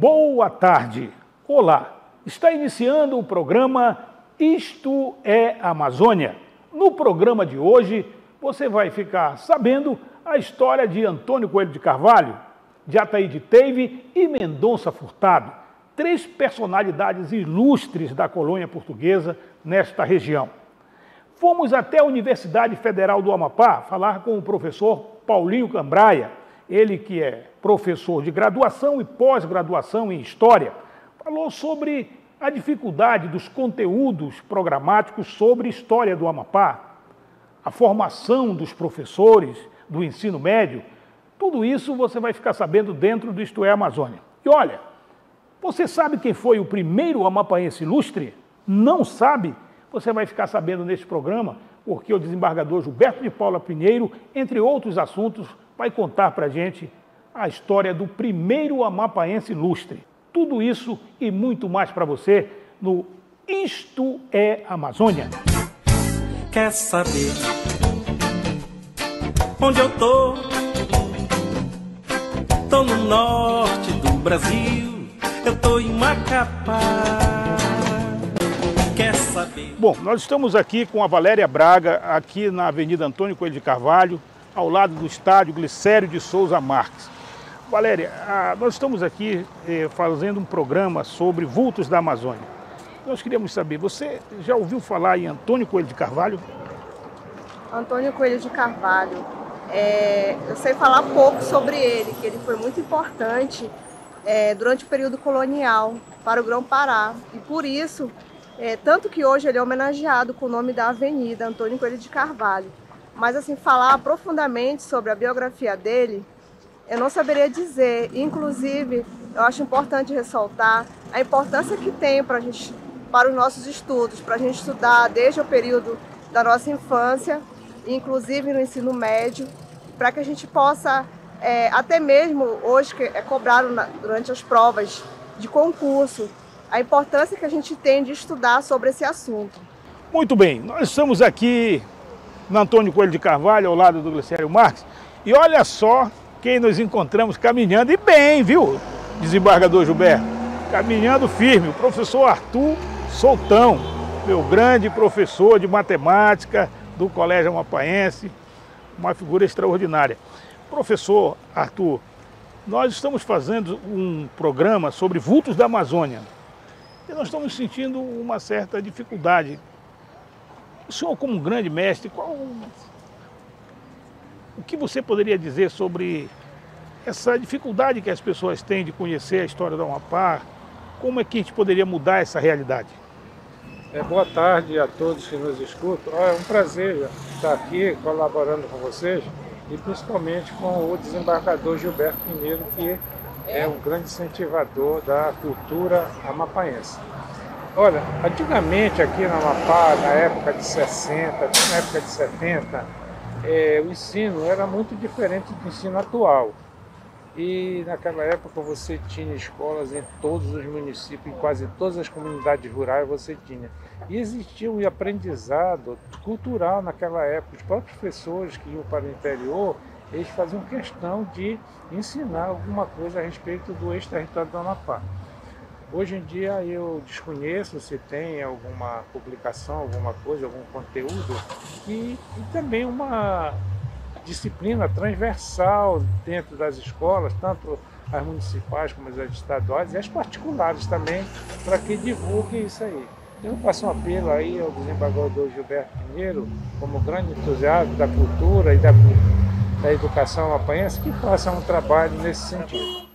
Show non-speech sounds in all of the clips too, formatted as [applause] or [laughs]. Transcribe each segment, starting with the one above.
boa tarde. Olá, está iniciando o programa Isto é Amazônia. No programa de hoje, você vai ficar sabendo a história de Antônio Coelho de Carvalho, de Ataíde Teve e Mendonça Furtado, três personalidades ilustres da colônia portuguesa nesta região. Fomos até a Universidade Federal do Amapá falar com o professor Paulinho Cambraia, ele que é professor de graduação e pós-graduação em História, falou sobre a dificuldade dos conteúdos programáticos sobre História do Amapá, a formação dos professores do ensino médio, tudo isso você vai ficar sabendo dentro do Isto é Amazônia. E olha, você sabe quem foi o primeiro amapaense ilustre? Não sabe? Você vai ficar sabendo neste programa, porque o desembargador Gilberto de Paula Pinheiro, entre outros assuntos, vai contar para a gente a história do primeiro amapaense ilustre. Tudo isso e muito mais para você no Isto é Amazônia. Quer saber onde eu tô? Tô no norte do Brasil, eu tô em Macapá. Quer saber? Bom, nós estamos aqui com a Valéria Braga, aqui na Avenida Antônio Coelho de Carvalho, ao lado do estádio Glicério de Souza Marques. Valéria, ah, nós estamos aqui eh, fazendo um programa sobre vultos da Amazônia. Nós queríamos saber, você já ouviu falar em Antônio Coelho de Carvalho? Antônio Coelho de Carvalho. É, eu sei falar pouco sobre ele, que ele foi muito importante é, durante o período colonial para o Grão-Pará. E por isso, é, tanto que hoje ele é homenageado com o nome da avenida Antônio Coelho de Carvalho. Mas assim, falar profundamente sobre a biografia dele, eu não saberia dizer. Inclusive, eu acho importante ressaltar a importância que tem para gente, para os nossos estudos, para a gente estudar desde o período da nossa infância, inclusive no ensino médio, para que a gente possa, é, até mesmo hoje que é cobrado na, durante as provas de concurso, a importância que a gente tem de estudar sobre esse assunto. Muito bem, nós estamos aqui no Antônio Coelho de Carvalho, ao lado do Glicério Marques, e olha só quem nos encontramos caminhando, e bem, viu, desembargador Gilberto? Caminhando firme, o professor Arthur Soltão, meu grande professor de matemática do Colégio Amapaense, uma figura extraordinária. Professor Arthur, nós estamos fazendo um programa sobre vultos da Amazônia e nós estamos sentindo uma certa dificuldade. O senhor, como um grande mestre, qual o que você poderia dizer sobre essa dificuldade que as pessoas têm de conhecer a história do Amapá? Como é que a gente poderia mudar essa realidade? É, boa tarde a todos que nos escutam. É um prazer estar aqui colaborando com vocês e principalmente com o desembargador Gilberto Pinheiro, que é um grande incentivador da cultura amapaense. Olha, antigamente aqui no Amapá, na época de 60, na época de 70, é, o ensino era muito diferente do ensino atual. E naquela época você tinha escolas em todos os municípios, em quase todas as comunidades rurais você tinha. E existia um aprendizado cultural naquela época. Os próprios professores que iam para o interior, eles faziam questão de ensinar alguma coisa a respeito do ex-território do Amapá. Hoje em dia eu desconheço se tem alguma publicação, alguma coisa, algum conteúdo e, e também uma disciplina transversal dentro das escolas, tanto as municipais como as estaduais e as particulares também, para que divulguem isso aí. Eu faço um apelo aí ao desembargador Gilberto Pinheiro, como grande entusiasta da cultura e da, da educação apanhense, que faça um trabalho nesse sentido.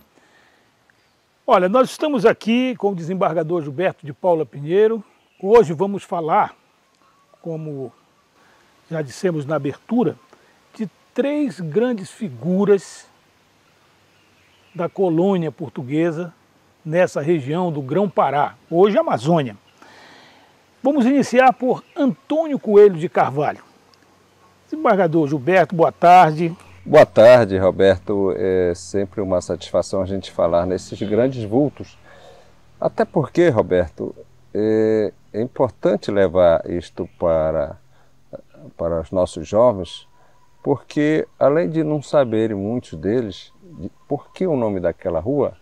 Olha, nós estamos aqui com o desembargador Gilberto de Paula Pinheiro. Hoje vamos falar, como já dissemos na abertura, de três grandes figuras da colônia portuguesa nessa região do Grão-Pará, hoje Amazônia. Vamos iniciar por Antônio Coelho de Carvalho. Desembargador Gilberto, boa tarde. Boa tarde, Roberto. É sempre uma satisfação a gente falar nesses grandes vultos. Até porque, Roberto, é, é importante levar isto para, para os nossos jovens, porque além de não saberem muitos deles de por que o nome daquela rua,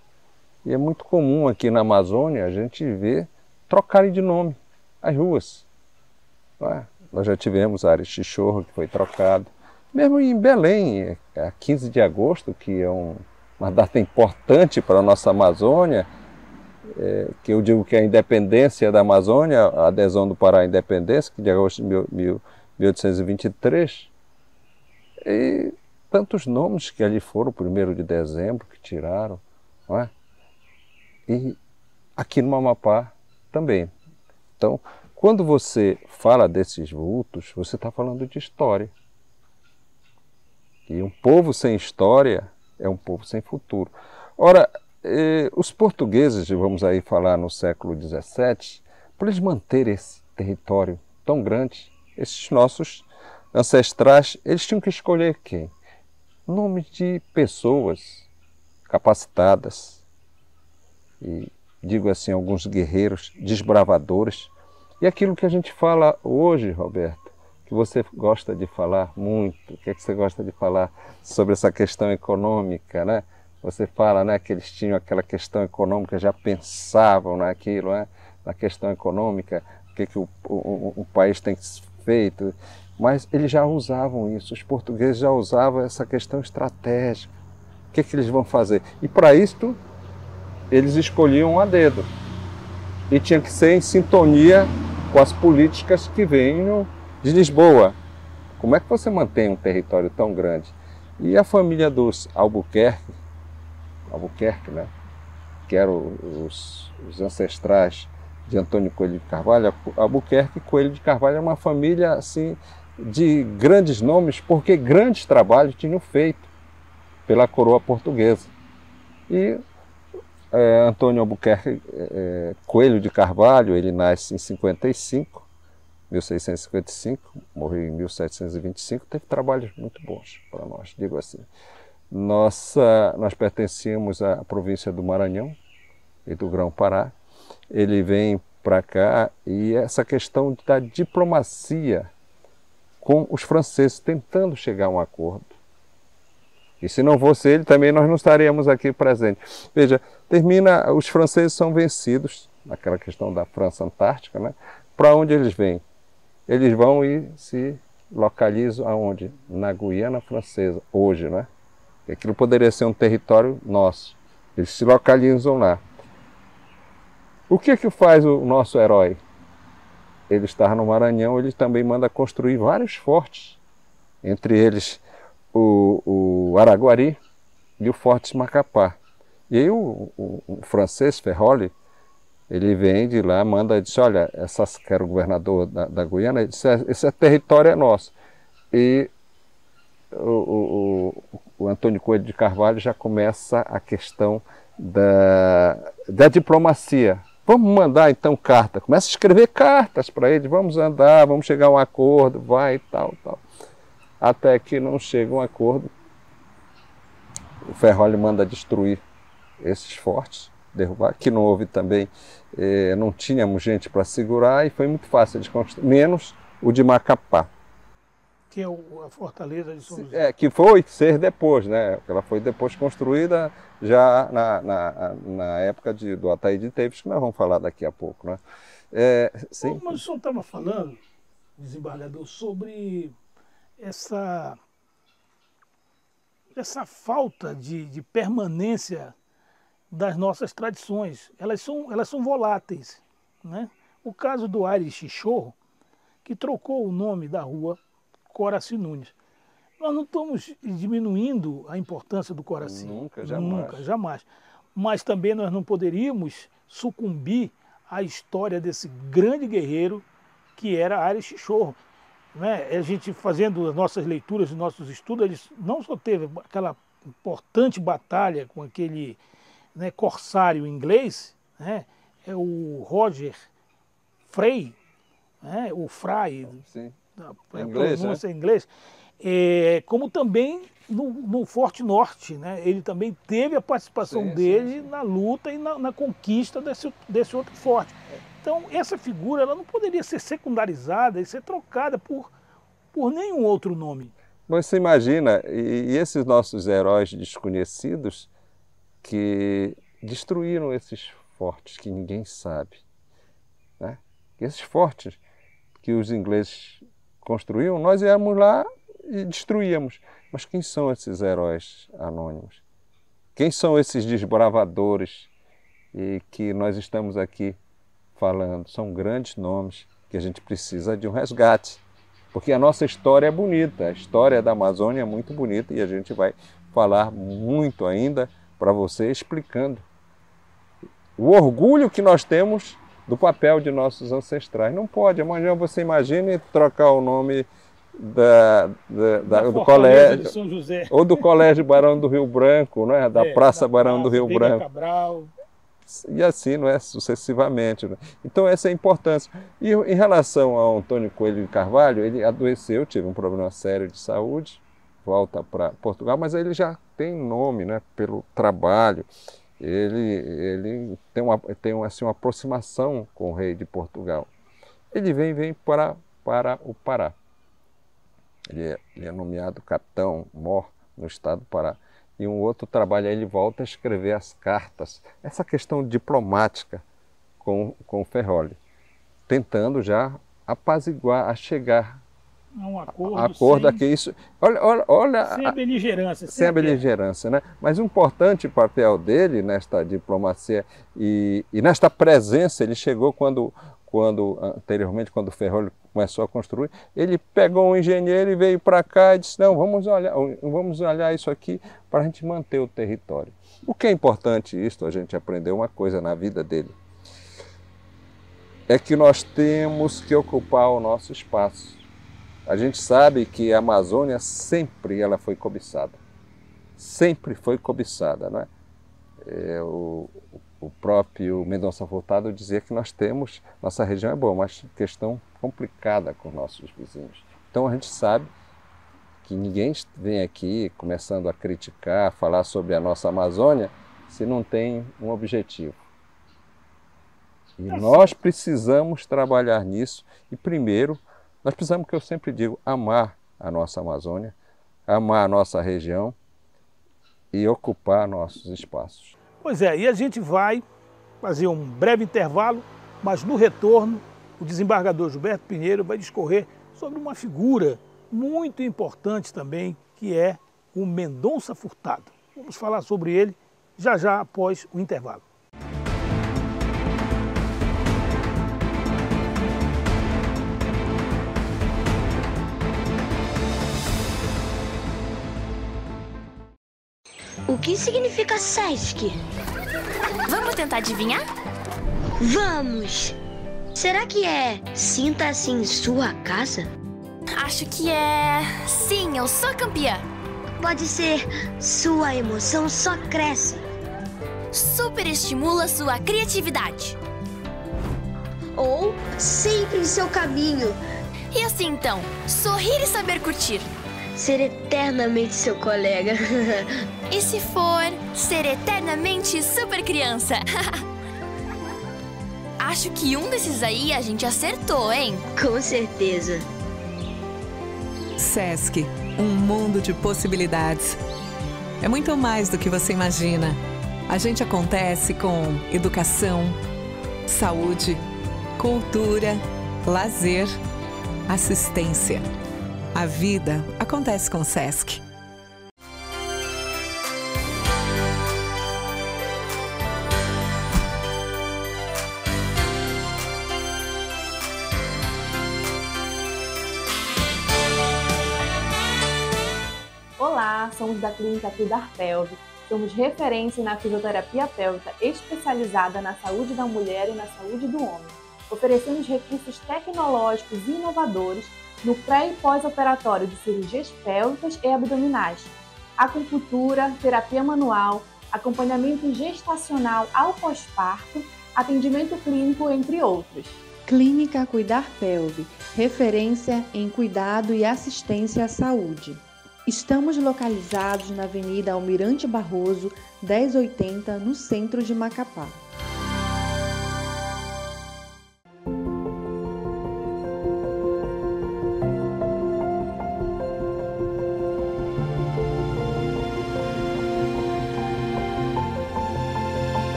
E é muito comum aqui na Amazônia a gente ver trocarem de nome as ruas. É? Nós já tivemos a área Chichorro, que foi trocado. Mesmo em Belém, é 15 de agosto, que é um, uma data importante para a nossa Amazônia, é, que eu digo que é a independência da Amazônia, a adesão do Pará à independência, que de agosto de mil, mil, 1823. E tantos nomes que ali foram, primeiro de dezembro, que tiraram, não é? E aqui no Amapá também. Então, quando você fala desses vultos, você está falando de história. E um povo sem história é um povo sem futuro. Ora, eh, os portugueses, vamos aí falar no século XVII, para eles manterem esse território tão grande, esses nossos ancestrais, eles tinham que escolher quem? Nomes de pessoas capacitadas, e digo assim, alguns guerreiros, desbravadores, e aquilo que a gente fala hoje, Roberto, que você gosta de falar muito, o que é que você gosta de falar sobre essa questão econômica, né? Você fala né, que eles tinham aquela questão econômica, já pensavam naquilo, né? na questão econômica, o que, que o, o, o país tem feito, mas eles já usavam isso, os portugueses já usavam essa questão estratégica. O que, que eles vão fazer? E para isto, eles escolhiam a dedo. E tinha que ser em sintonia com as políticas que venham de Lisboa. Como é que você mantém um território tão grande? E a família dos Albuquerque, Albuquerque, né? que eram os, os ancestrais de Antônio Coelho de Carvalho, Albuquerque e Coelho de Carvalho é uma família assim de grandes nomes, porque grandes trabalhos tinham feito pela coroa portuguesa. E é, Antônio Albuquerque é, Coelho de Carvalho, ele nasce em 55, 1655, morreu em 1725, teve trabalhos muito bons para nós, digo assim. Nossa, nós pertencíamos à província do Maranhão e do Grão-Pará. Ele vem para cá e essa questão da diplomacia com os franceses, tentando chegar a um acordo. E se não fosse ele, também nós não estaríamos aqui presentes. Veja, termina, os franceses são vencidos, naquela questão da França Antártica, né? Para onde eles vêm? Eles vão e se localizam aonde? Na Guiana Francesa, hoje, né? Aquilo poderia ser um território nosso. Eles se localizam lá. O que que faz o nosso herói? Ele está no Maranhão, ele também manda construir vários fortes, entre eles o, o Araguari e o Forte Macapá. E aí o, o, o, francês Ferroli, ele vem de lá, manda e diz, olha, essas, que era o governador da, da Guiana, disse, é, esse território é nosso. E o, o, Antônio Coelho de Carvalho já começa a questão da, da diplomacia. Vamos mandar então carta, começa a escrever cartas para ele, vamos andar, vamos chegar a um acordo, vai e tal, tal até que não chega um acordo. O Ferrolho manda destruir esses fortes, derrubar, que não houve também, eh, não tínhamos gente para segurar e foi muito fácil de construir, menos o de Macapá. Que é a fortaleza de São José. É, que foi ser depois, né? Ela foi depois construída já na, na, na época de, do Ataíde Teves, que nós vamos falar daqui a pouco, né? É, sim. Mas o senhor estava falando, desembargador, sobre essa, essa falta de, de permanência das nossas tradições. Elas são, elas são voláteis. Né? O caso do Aires Chichorro, que trocou o nome da rua Coraci Nunes. Nós não estamos diminuindo a importância do Coraci. Nunca, jamais. Nunca, jamais. Mas também nós não poderíamos sucumbir à história desse grande guerreiro que era Aires Chichorro né, a gente fazendo as nossas leituras e nossos estudos, ele não só teve aquela importante batalha com aquele né, corsário inglês, né, é o Roger Frey, né, o Frey, Sim. a, inglês, pronúncia né? inglês, é, como também no, no, Forte Norte, né, ele também teve a participação sim, dele sim, sim. na luta e na, na conquista desse, desse outro forte. Então, essa figura ela não poderia ser secundarizada e ser trocada por, por nenhum outro nome. Você imagina, e, e esses nossos heróis desconhecidos, que destruíram esses fortes que ninguém sabe. Né? Esses fortes que os ingleses construíam, nós íamos lá e destruíamos. Mas quem são esses heróis anônimos? Quem são esses desbravadores e que nós estamos aqui falando? São grandes nomes que a gente precisa de um resgate. Porque a nossa história é bonita, a história da Amazônia é muito bonita e a gente vai falar muito ainda para você explicando o orgulho que nós temos do papel de nossos ancestrais. Não pode, amanhã você imagine trocar o nome da, da, da, do colégio ou do colégio Barão do Rio Branco, né? da é, Praça Barão Praça, do Rio Branco. Cabral. E assim, não é sucessivamente. Né? Então essa é a importância. E em relação ao Antônio Coelho de Carvalho, ele adoeceu, teve um problema sério de saúde, volta para Portugal, mas ele já tem nome, né, pelo trabalho. Ele, ele tem uma tem assim uma aproximação com o rei de Portugal. Ele vem vem para para o Pará. Ele é, ele é nomeado capitão mor no estado do Pará. E um outro trabalho, aí ele volta a escrever as cartas, essa questão diplomática com, com Ferroli, tentando já apaziguar, a chegar um acordo, acordo sem, aqui. Isso, olha, olha, olha, sem a beligerância. Sem, a beligerância, né? Mas o importante papel dele nesta diplomacia e, e nesta presença, ele chegou quando quando anteriormente, quando o Ferrolho começou a construir, ele pegou um engenheiro e veio para cá e disse, não, vamos olhar, vamos olhar isso aqui para a gente manter o território. O que é importante isto, a gente aprendeu uma coisa na vida dele, é que nós temos que ocupar o nosso espaço. A gente sabe que a Amazônia sempre ela foi cobiçada. Sempre foi cobiçada, não é? é o, o próprio Mendonça Furtado dizia que nós temos, nossa região é boa, mas questão complicada com nossos vizinhos. Então a gente sabe que ninguém vem aqui começando a criticar, falar sobre a nossa Amazônia, se não tem um objetivo. E nós precisamos trabalhar nisso. E primeiro, nós precisamos, que eu sempre digo, amar a nossa Amazônia, amar a nossa região e ocupar nossos espaços. Pois é, e a gente vai fazer um breve intervalo, mas no retorno, o desembargador Gilberto Pinheiro vai discorrer sobre uma figura muito importante também, que é o Mendonça Furtado. Vamos falar sobre ele já já após o intervalo. O que significa SESC? Vamos tentar adivinhar? Vamos! Será que é sinta-se em sua casa? Acho que é. Sim, eu sou campeã. Pode ser sua emoção só cresce. Super estimula sua criatividade. Ou sempre em seu caminho. E assim então, sorrir e saber curtir ser eternamente seu colega. e se for ser eternamente super criança? [laughs] Acho que um desses aí a gente acertou, hein? Com certeza. SESC um mundo de possibilidades. É muito mais do que você imagina. A gente acontece com educação, saúde, cultura, lazer, assistência. A vida acontece com o SESC. Olá, somos da Clínica Cuidar Pelve. Somos referência na fisioterapia pélvica especializada na saúde da mulher e na saúde do homem. Oferecemos recursos tecnológicos inovadores no pré e pós-operatório de cirurgias pélvicas e abdominais, acupuntura, terapia manual, acompanhamento gestacional ao pós-parto, atendimento clínico, entre outros. Clínica Cuidar Pelve, referência em cuidado e assistência à saúde. Estamos localizados na Avenida Almirante Barroso, 1080, no centro de Macapá.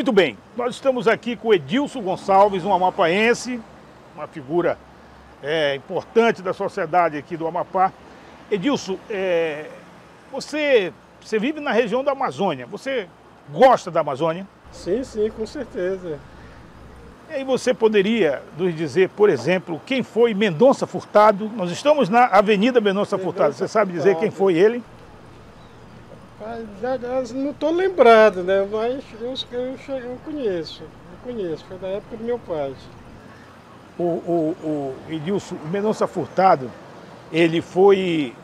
Muito bem, nós estamos aqui com Edilson Gonçalves, um amapaense, uma figura é, importante da sociedade aqui do Amapá. Edilson, é, você, você vive na região da Amazônia, você gosta da Amazônia? Sim, sim, com certeza. E aí você poderia nos dizer, por exemplo, quem foi Mendonça Furtado? Nós estamos na Avenida Mendonça, Furtado. Você sabe dizer quem foi ele? Não estou lembrado, né? Mas eu, eu, eu conheço. Eu conheço, foi da época do meu pai. O, o, o Edilson, Mendonça Furtado, ele foi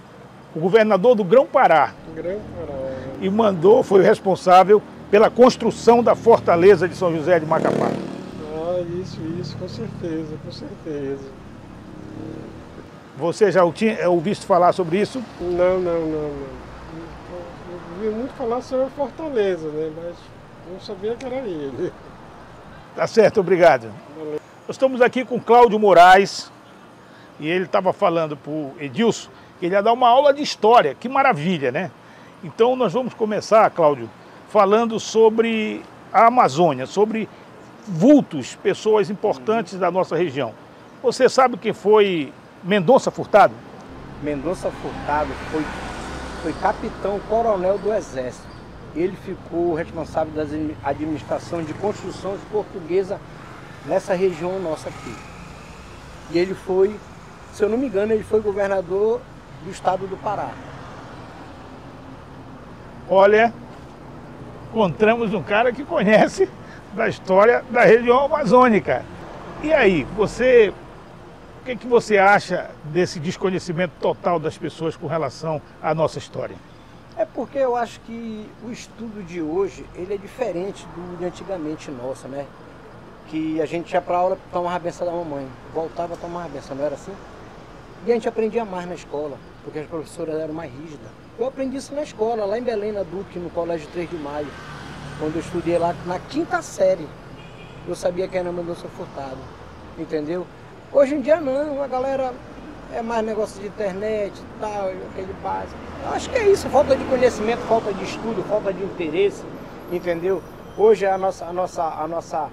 o governador do Grão-Pará. Grão-Pará. E mandou, foi o responsável pela construção da fortaleza de São José de Macapá. Ah, isso, isso, com certeza, com certeza. Você já tinha ouvido falar sobre isso? Não, não, não, não. Ouvi muito falar sobre a fortaleza, né? Mas não sabia que era ele. Tá certo, obrigado. Valeu. Nós estamos aqui com Cláudio Moraes e ele estava falando para o Edilson que ele ia dar uma aula de história. Que maravilha, né? Então nós vamos começar, Cláudio, falando sobre a Amazônia, sobre vultos, pessoas importantes da nossa região. Você sabe quem foi Mendonça Furtado? Mendonça Furtado foi, foi capitão coronel do Exército. Ele ficou responsável da administração de construções portuguesa nessa região nossa aqui. E ele foi, se eu não me engano, ele foi governador do estado do Pará. Olha, encontramos um cara que conhece da história da região amazônica. E aí, você, que, que você acha desse desconhecimento total das pessoas com relação à nossa história? É porque eu acho que o estudo de hoje ele é diferente do de antigamente nosso, né? Que a gente ia para aula tomar a benção da mamãe, voltava a tomar a benção, não era assim? E a gente aprendia mais na escola, porque as professoras eram mais rígidas. Eu aprendi isso na escola, lá em Belém, na Duque, no Colégio 3 de Maio. Quando eu estudei lá na quinta série, eu sabia que era Mendonça Furtado, entendeu? Hoje em dia não, a galera é mais negócio de internet e tal, aquele básico. Eu acho que é isso, falta de conhecimento, falta de estudo, falta de interesse, entendeu? Hoje a nossa, a nossa, a nossa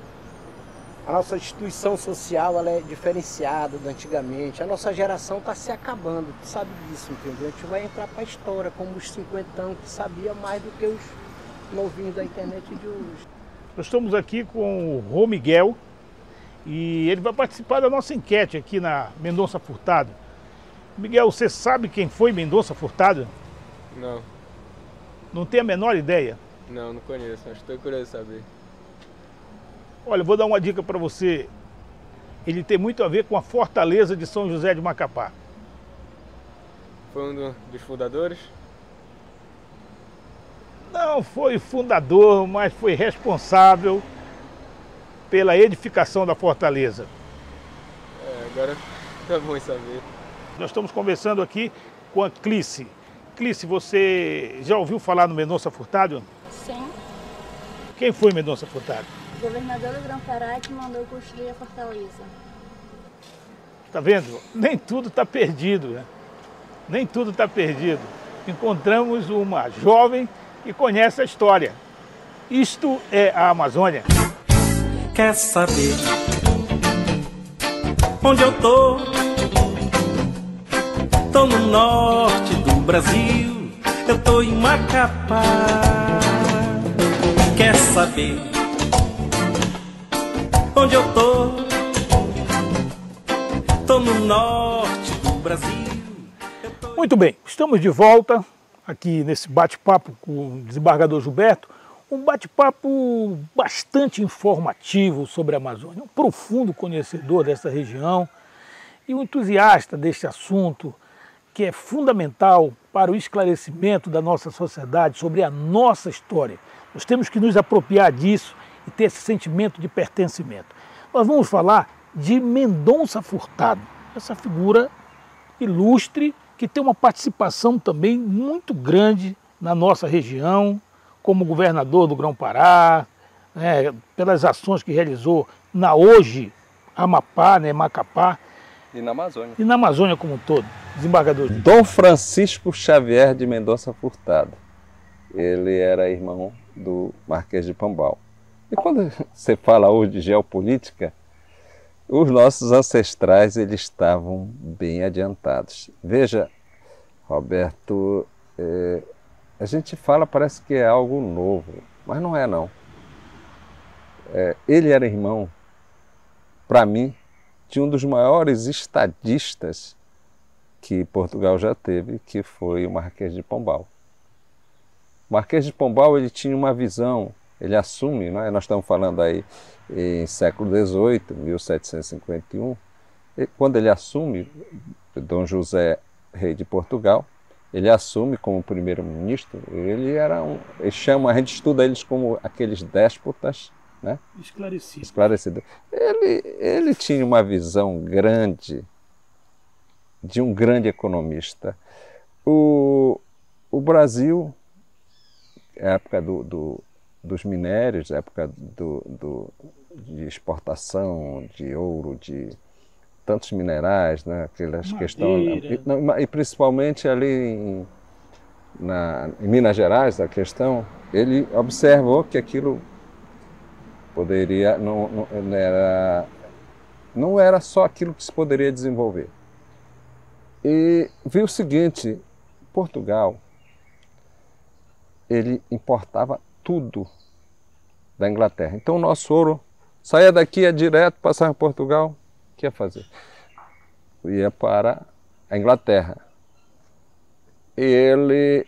a nossa instituição social ela é diferenciada da antigamente. A nossa geração está se acabando, tu sabe disso, entendeu? A gente vai entrar para a história como os cinquentão que sabia mais do que os novinhos da internet de hoje. Nós estamos aqui com o Rô Miguel e ele vai participar da nossa enquete aqui na Mendonça Furtado. Miguel, você sabe quem foi Mendonça Furtado? Não. Não tem a menor ideia? Não, não conheço, mas estou curioso de saber. Olha, vou dar uma dica para você. Ele tem muito a ver com a fortaleza de São José de Macapá. Foi um dos fundadores? Não foi fundador, mas foi responsável pela edificação da fortaleza. É, agora tá bom saber. Nós estamos conversando aqui com a Clice. Clice, você já ouviu falar no Mendonça Furtado? Sim. Quem foi Mendonça Furtado? governador do Grão-Pará que mandou construir a fortaleza. Tá vendo? Nem tudo está perdido, né? Nem tudo está perdido. Encontramos uma jovem que conhece a história. Isto é a Amazônia. Quer saber onde eu tô? Tô no norte do Brasil, eu tô em Macapá. Quer saber onde eu tô? Tô no norte do Brasil. Muito bem, estamos de volta aqui nesse bate-papo com o desembargador Gilberto. Um bate-papo bastante informativo sobre a Amazônia, um profundo conhecedor dessa região e um entusiasta deste assunto que é fundamental para o esclarecimento da nossa sociedade sobre a nossa história. Nós temos que nos apropriar disso e ter esse sentimento de pertencimento. Nós vamos falar de Mendonça Furtado, essa figura ilustre que tem uma participação também muito grande na nossa região, como governador do Grão-Pará, né, pelas ações que realizou na hoje Amapá, né, Macapá. E na Amazônia. E na Amazônia como um todo, desembargador. Dom Francisco Xavier de Mendonça Furtado. Ele era irmão do Marquês de Pombal. E quando [laughs] você fala hoje de geopolítica, os nossos ancestrais eles estavam bem adiantados. Veja, Roberto, é, a gente fala parece que é algo novo, mas não é não. É, ele era irmão, para mim, de um dos maiores estadistas que Portugal já teve, que foi o Marquês de Pombal. O Marquês de Pombal ele tinha uma visão, ele assume, é? nós estamos falando aí em século XVIII, 1751, e quando ele assume, Dom José, rei de Portugal, ele assume como primeiro-ministro, ele era um, ele chama, a gente estuda eles como aqueles déspotas, né? Esclarecido. Esclarecido. Ele, ele tinha uma visão grande de um grande economista. O, o Brasil, época do, do, dos minérios, época do, do, de exportação de ouro, de tantos minerais, né? aquelas questões. E, e, principalmente ali em, na, em Minas Gerais, a questão, ele observou que aquilo poderia, não, não, era, não era só aquilo que se poderia desenvolver. E viu o seguinte, Portugal, ele importava tudo da Inglaterra. Então o nosso ouro saía daqui, ia direto, passava em Portugal, que ia fazer? Ia para a Inglaterra. Ele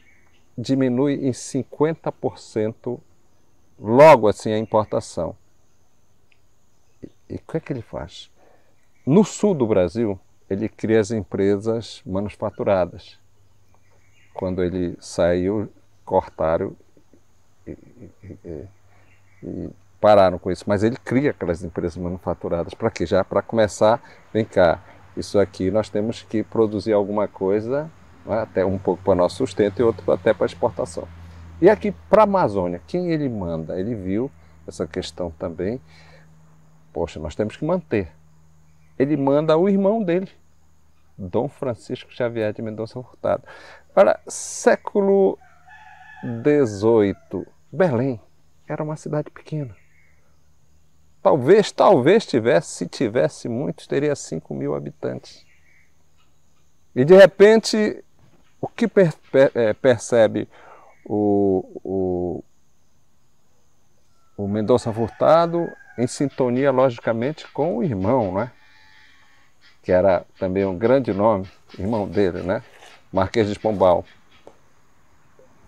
diminui em 50% logo assim a importação. E, o que é que ele faz? No sul do Brasil, ele cria as empresas manufaturadas. Quando ele saiu, cortaram e, e, e pararam com isso. Mas ele cria aquelas empresas manufaturadas. Para quê? Já para começar, vem cá, isso aqui nós temos que produzir alguma coisa, né, até um pouco para nosso sustento e outro até para exportação. E aqui para a Amazônia, quem ele manda? Ele viu essa questão também. Poxa, nós temos que manter ele manda o irmão dele, Dom Francisco Xavier de Mendonça Furtado. Para século XVIII, Belém era uma cidade pequena. Talvez, talvez tivesse, se tivesse muitos, teria 5 mil habitantes. E de repente, o que per, per, é, percebe o, o, o Mendonça Furtado em sintonia, logicamente, com o irmão, não é? que era também um grande nome, irmão dele, né? Marquês de Pombal.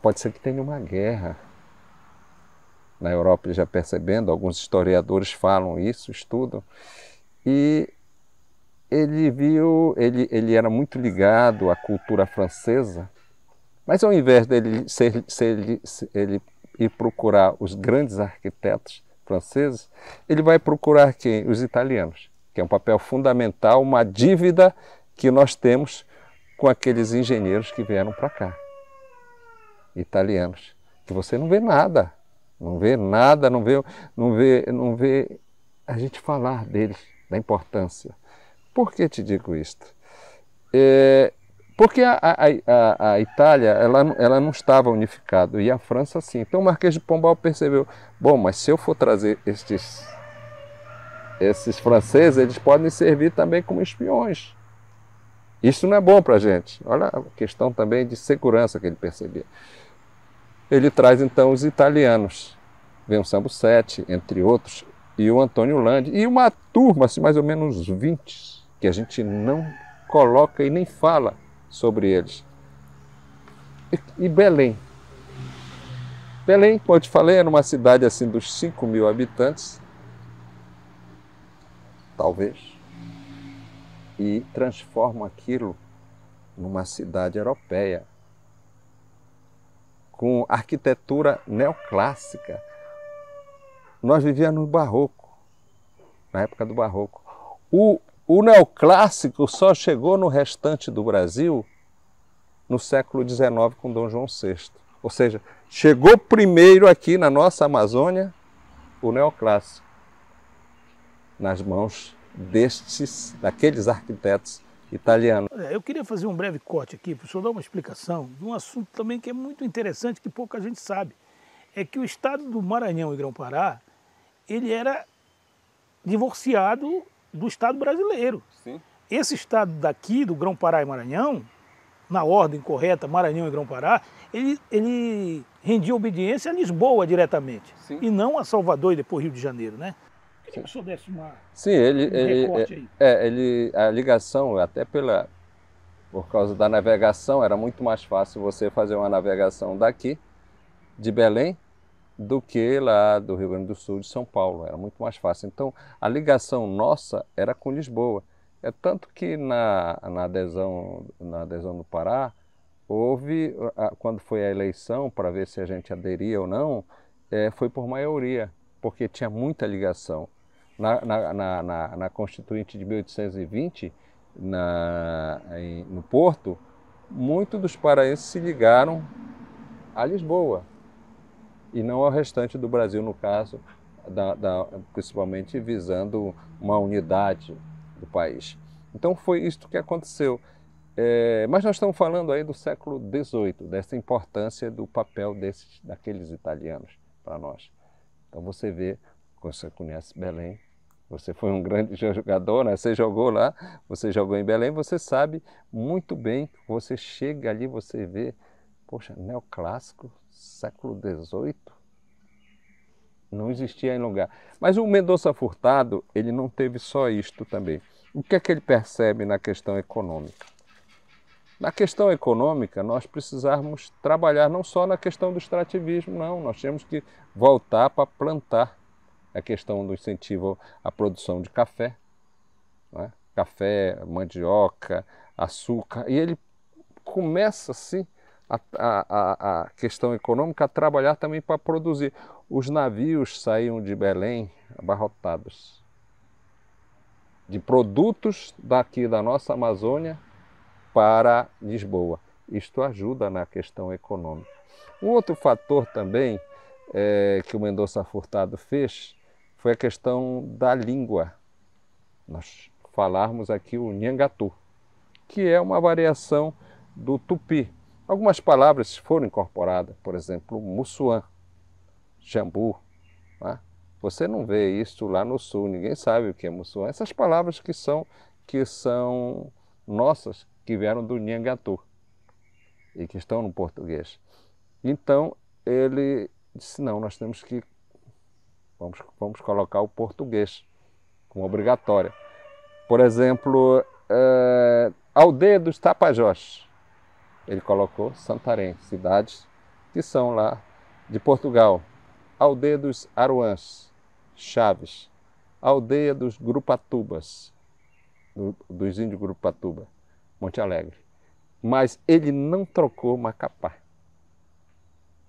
Pode ser que tenha uma guerra na Europa, já percebendo, alguns historiadores falam isso, estudam. E ele viu, ele, ele era muito ligado à cultura francesa, mas ao invés dele ser, ser, ser, ele ir procurar os grandes arquitetos franceses, ele vai procurar quem? Os italianos que é um papel fundamental, uma dívida que nós temos com aqueles engenheiros que vieram para cá, italianos, que você não vê nada, não vê nada, não vê, não vê, não vê a gente falar deles, da importância. Por que te digo isto? É, porque a, a, a, Itália ela, ela não estava unificada e a França sim. Então o Marquês de Pombal percebeu: bom, mas se eu for trazer estes esses franceses eles podem servir também como espiões. Isso não é bom para a gente. Olha a questão também de segurança que ele percebia. Ele traz então os italianos, vem o Sambo Sete, entre outros, e o Antônio Landi, e uma turma, assim, mais ou menos 20, que a gente não coloca e nem fala sobre eles. E, e Belém. Belém, como eu te falei, era uma cidade assim dos 5 mil habitantes, talvez, e transformam aquilo numa cidade europeia, com arquitetura neoclássica. Nós vivíamos no barroco, na época do barroco. O, o neoclássico só chegou no restante do Brasil no século XIX com Dom João VI. Ou seja, chegou primeiro aqui na nossa Amazônia o neoclássico nas mãos destes, daqueles arquitetos italianos. Eu queria fazer um breve corte aqui para o senhor dar uma explicação de um assunto também que é muito interessante, que pouca gente sabe. É que o estado do Maranhão e Grão-Pará, ele era divorciado do Estado brasileiro. Sim. Esse Estado daqui, do Grão-Pará e Maranhão, na ordem correta, Maranhão e Grão-Pará, ele, ele rendia obediência a Lisboa diretamente, Sim. e não a Salvador e depois Rio de Janeiro, né? Queria que o senhor desse uma, Sim, ele, um ele, recorte aí. é, ele, a ligação, até pela, por causa da navegação, era muito mais fácil você fazer uma navegação daqui, de Belém, do que lá do Rio Grande do Sul, de São Paulo. Era muito mais fácil. Então, a ligação nossa era com Lisboa. É tanto que na, na, adesão, na adesão do Pará, houve, quando foi a eleição, para ver se a gente aderia ou não, eh, foi por maioria, porque tinha muita ligação. Na, na, na, na, Constituinte de 1820, na, em- no Porto, muitos dos paraenses se ligaram a Lisboa e não ao restante do Brasil, no caso, da, da- principalmente visando uma unidade do país. Então foi isto que aconteceu. É, mas nós estamos falando aí do século XVIII, dessa importância do papel desses, daqueles italianos para nós. Então você vê, você conhece Belém, você foi um grande jogador, né? você jogou lá, você jogou em Belém, você sabe muito bem, você chega ali, você vê, poxa, neoclássico, século XVIII, não existia em lugar. Mas o Mendonça Furtado, ele não teve só isto também. O que é que ele percebe na questão econômica? Na questão econômica, nós precisarmos trabalhar não só na questão do extrativismo, não. Nós temos que voltar para plantar a questão do incentivo à produção de café, não é? café, mandioca, açúcar. E ele começa assim a, a, a, questão econômica a trabalhar também para produzir. Os navios saíam de Belém abarrotados de produtos daqui da nossa Amazônia para Lisboa. Isto ajuda na questão econômica. Um outro fator também eh, que o Mendonça Furtado fez foi a questão da língua. Nós falarmos aqui o Nhangatu, que é uma variação do tupi. Algumas palavras foram incorporadas, por exemplo, Mussuã, Jambu. né? Você não vê isso lá no sul, ninguém sabe o que é Mussuã. Essas palavras que são, que são nossas, que vieram do Nhangatu e que estão no português. Então ele disse: não, nós temos que. Vamos, vamos colocar o português como obrigatória. Por exemplo, eh, aldeia dos Tapajós. Ele colocou Santarém, cidades que são lá de Portugal. Aldeia dos Aruãs, Chaves. Aldeia dos Grupatubas, do- dos índios Grupatuba, Monte Alegre. Mas ele não trocou Macapá.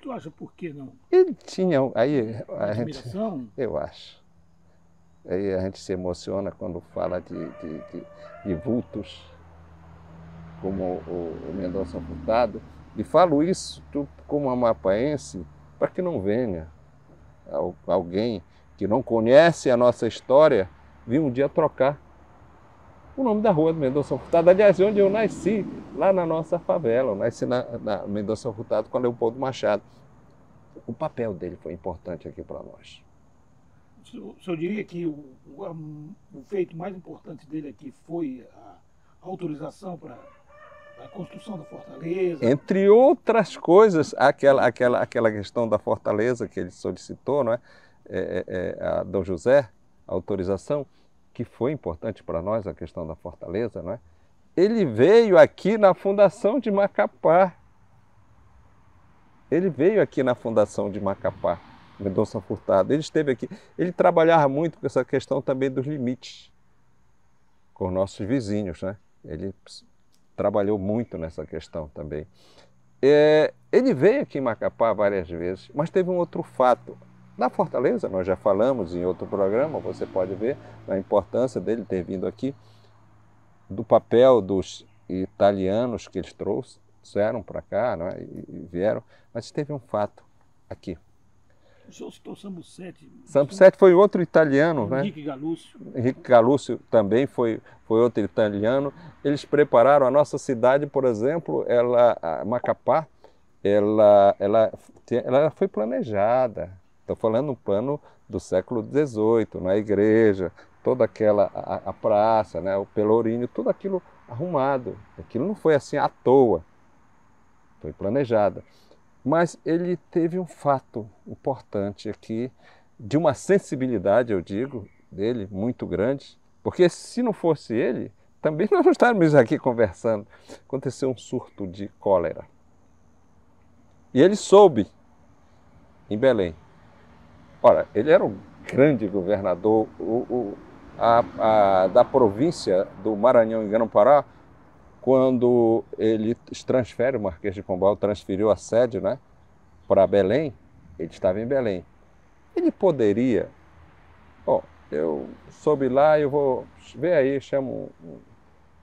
Tu acha por que não? Ele tinha. Aí a gente, Admiração? [laughs] eu acho. Aí a gente se emociona quando fala de, de, de- de vultos, como o, o Mendonça Furtado. E falo isso tu- como amapaense para que não venha al- alguém que não conhece a nossa história vir um dia trocar o nome da rua do Mendonça Furtado. Aliás, onde eu nasci, lá na nossa favela. Eu nasci na, na Mendonça Furtado com Leopoldo Machado. O papel dele foi importante aqui para nós. O senhor, diria que o, o, o feito mais importante dele aqui foi a autorização para a construção da fortaleza? Entre outras coisas, aquela, aquela, aquela questão da fortaleza que ele solicitou, não é? É, é, é, a Dom José, a autorização, que foi importante para nós, a questão da fortaleza, não é? Ele veio aqui na fundação de Macapá. Ele veio aqui na fundação de Macapá, Mendonça Furtado. Ele esteve aqui. Ele trabalhava muito com essa questão também dos limites com os nossos vizinhos, né? Ele trabalhou muito nessa questão também. É, ele veio aqui em Macapá várias vezes, mas teve um outro fato. Na Fortaleza, nós já falamos em outro programa, você pode ver a importância dele ter vindo aqui, do papel dos italianos que eles trouxeram, para cá é? e, vieram, mas teve um fato aqui. O senhor citou. Sampo Sete foi outro italiano, né? Henrique Galúcio. Henrique Galúcio também foi, foi outro italiano. Eles prepararam a nossa cidade, por exemplo, ela, Macapá, ela, ela, ela foi planejada. Estou falando um plano do século XVIII, na igreja, toda aquela a, a praça, né, o pelourinho, tudo aquilo arrumado. Aquilo não foi assim à toa, foi planejada. Mas ele teve um fato importante aqui, de uma sensibilidade, eu digo, dele muito grande, porque se não fosse ele, também [laughs] nós não estaríamos aqui conversando. Aconteceu um surto de cólera. E ele soube em Belém. Ora, ele era o grande governador o, o, a, a, da província do Maranhão em Grão-Pará, quando ele transfere, o Marquês de Pombal transferiu a sede né, para Belém, ele estava em Belém. Ele poderia, ó, eu soube lá, eu vou ver aí, chamo,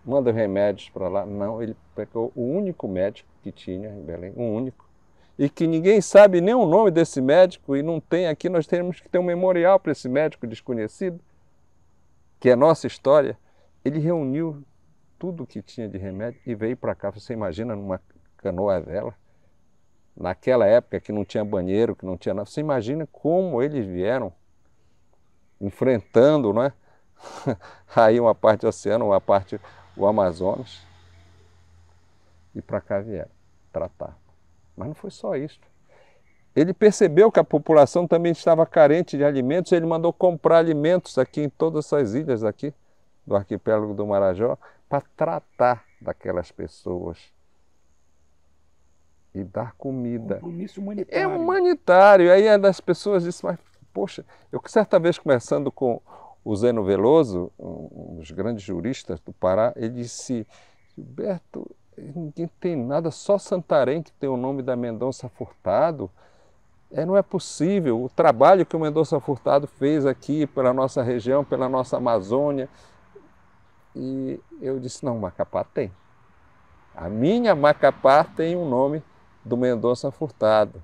manda remédios para lá. Não, ele pegou o único médico que tinha em Belém, um único, e que ninguém sabe nem o nome desse médico e não tem aqui, nós temos que ter um memorial para esse médico desconhecido, que é nossa história. Ele reuniu tudo que tinha de remédio e veio para cá. Você imagina numa canoa vela? Naquela época que não tinha banheiro, que não tinha nada. Você imagina como eles vieram enfrentando, não é? [laughs] Aí uma parte do oceano, uma parte o Amazonas. E para cá vieram tratar. Mas não foi só isso. Ele percebeu que a população também estava carente de alimentos, ele mandou comprar alimentos aqui em todas essas ilhas aqui do arquipélago do Marajó para tratar daquelas pessoas e dar comida. Compromisso humanitário. É humanitário. Aí as pessoas dizem, mas poxa, eu certa vez conversando com o Zeno Veloso, um dos grandes juristas do Pará, ele disse, Gilberto, ninguém tem nada, só Santarém que tem o nome da Mendonça Furtado. É, não é possível. O trabalho que o Mendonça Furtado fez aqui pela nossa região, pela nossa Amazônia. E eu disse, não, Macapá tem. A minha Macapá tem o nome do Mendonça Furtado.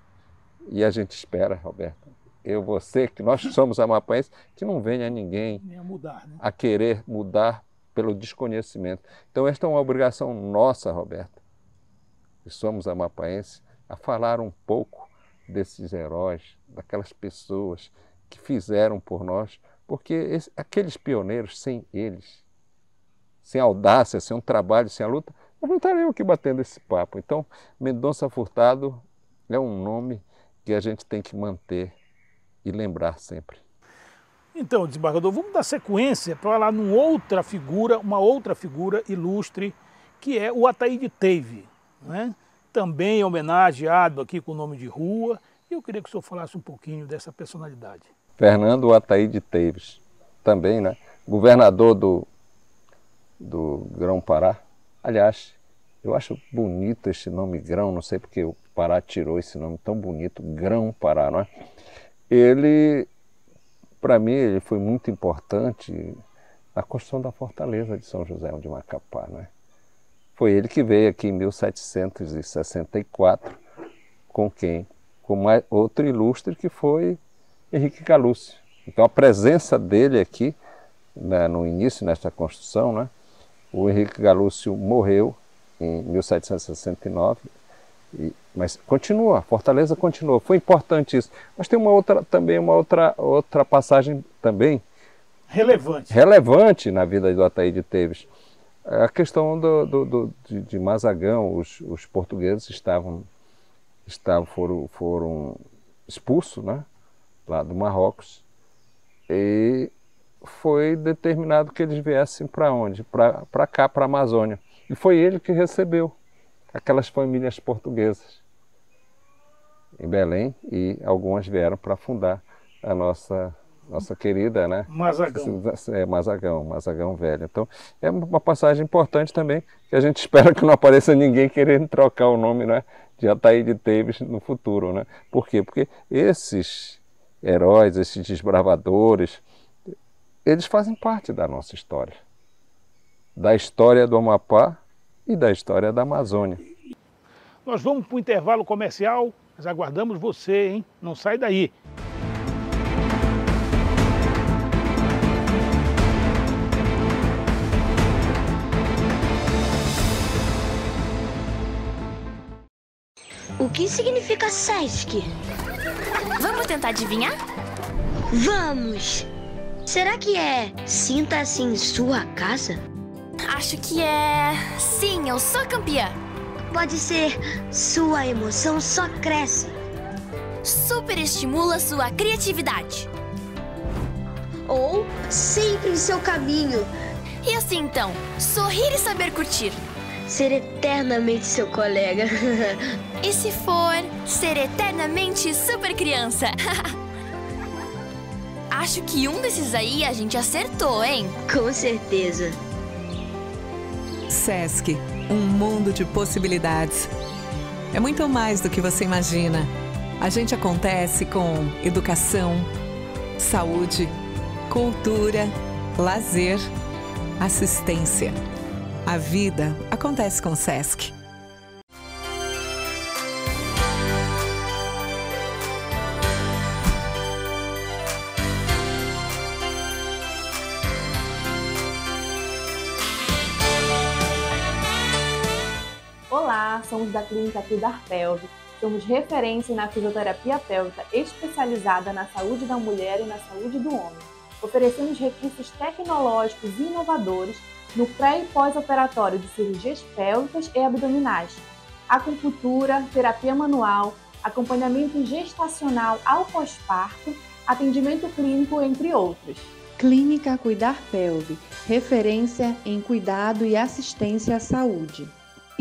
E a gente espera, Roberto, eu, você, que nós somos amapaenses, que não venha ninguém a, mudar, né? a querer mudar pelo desconhecimento. Então, esta é uma obrigação nossa, Roberto, que somos amapaenses, a falar um pouco desses heróis, daquelas pessoas que fizeram por nós, porque esse, aqueles pioneiros, sem eles, sem audácia, sem um trabalho, sem a luta, nós não estaríamos aqui batendo esse papo. Então, Mendonça Furtado é um nome que a gente tem que manter e lembrar sempre. Então, desembargador, vamos dar sequência para falar numa outra figura, uma outra figura ilustre, que é o Ataíde Teve, né? também homenageado aqui com o nome de rua. E eu queria que o senhor falasse um pouquinho dessa personalidade. Fernando Ataíde Teves, também, né? Governador do, do Grão-Pará. Aliás, eu acho bonito esse nome Grão, não sei porque o Pará tirou esse nome tão bonito, Grão-Pará, não é? ele, para mim, ele foi muito importante na construção da fortaleza de São José de Macapá. Né? Foi ele que veio aqui em 1764, com quem? Com mais, outro ilustre que foi Henrique Galúcio. Então a presença dele aqui, né, no início, nesta construção, né, o Henrique Galúcio morreu em 1769, e, mas continua, a Fortaleza continua. Foi importante isso. Mas tem uma outra também uma outra outra passagem também relevante relevante na vida do Ataíde Teves. A questão do, do, do de, de, Mazagão, os, os portugueses estavam estavam foram, foram expulsos, né, lá do Marrocos e foi determinado que eles viessem para onde? Para cá, para a Amazônia. E foi ele que recebeu aquelas famílias portuguesas em Belém e algumas vieram para fundar a nossa nossa querida, né? Mazagão. É, Mazagão, Mazagão Velho. Então, é uma passagem importante também, que a gente [laughs] espera que não apareça ninguém querendo trocar o nome né, de Ataíde Teves no futuro, né? Por quê? Porque esses heróis, esses desbravadores, eles fazem parte da nossa história. Da história do Amapá e da história da Amazônia. Nós vamos para o intervalo comercial, mas aguardamos você, hein? Não sai daí. O que significa SESC? Vamos tentar adivinhar? Vamos! Será que é sinta-se em sua casa? Acho que é. Sim, eu sou campeã. Pode ser sua emoção só cresce. Super estimula sua criatividade. Ou sempre em seu caminho. E assim então, sorrir e saber curtir. Ser eternamente seu colega. [laughs] e se for ser eternamente super criança? [laughs] Acho que um desses aí a gente acertou, hein? Com certeza. SESC um mundo de possibilidades. É muito mais do que você imagina. A gente acontece com educação, saúde, cultura, lazer, assistência. A vida acontece com o SESC. Somos da Clínica Cuidar Pelve. Somos referência na fisioterapia pélvica especializada na saúde da mulher e na saúde do homem. Oferecemos recursos tecnológicos e inovadores no pré e pós-operatório de cirurgias pélvicas e abdominais, acupuntura, terapia manual, acompanhamento gestacional ao pós-parto, atendimento clínico, entre outros. Clínica Cuidar Pelve, referência em cuidado e assistência à saúde.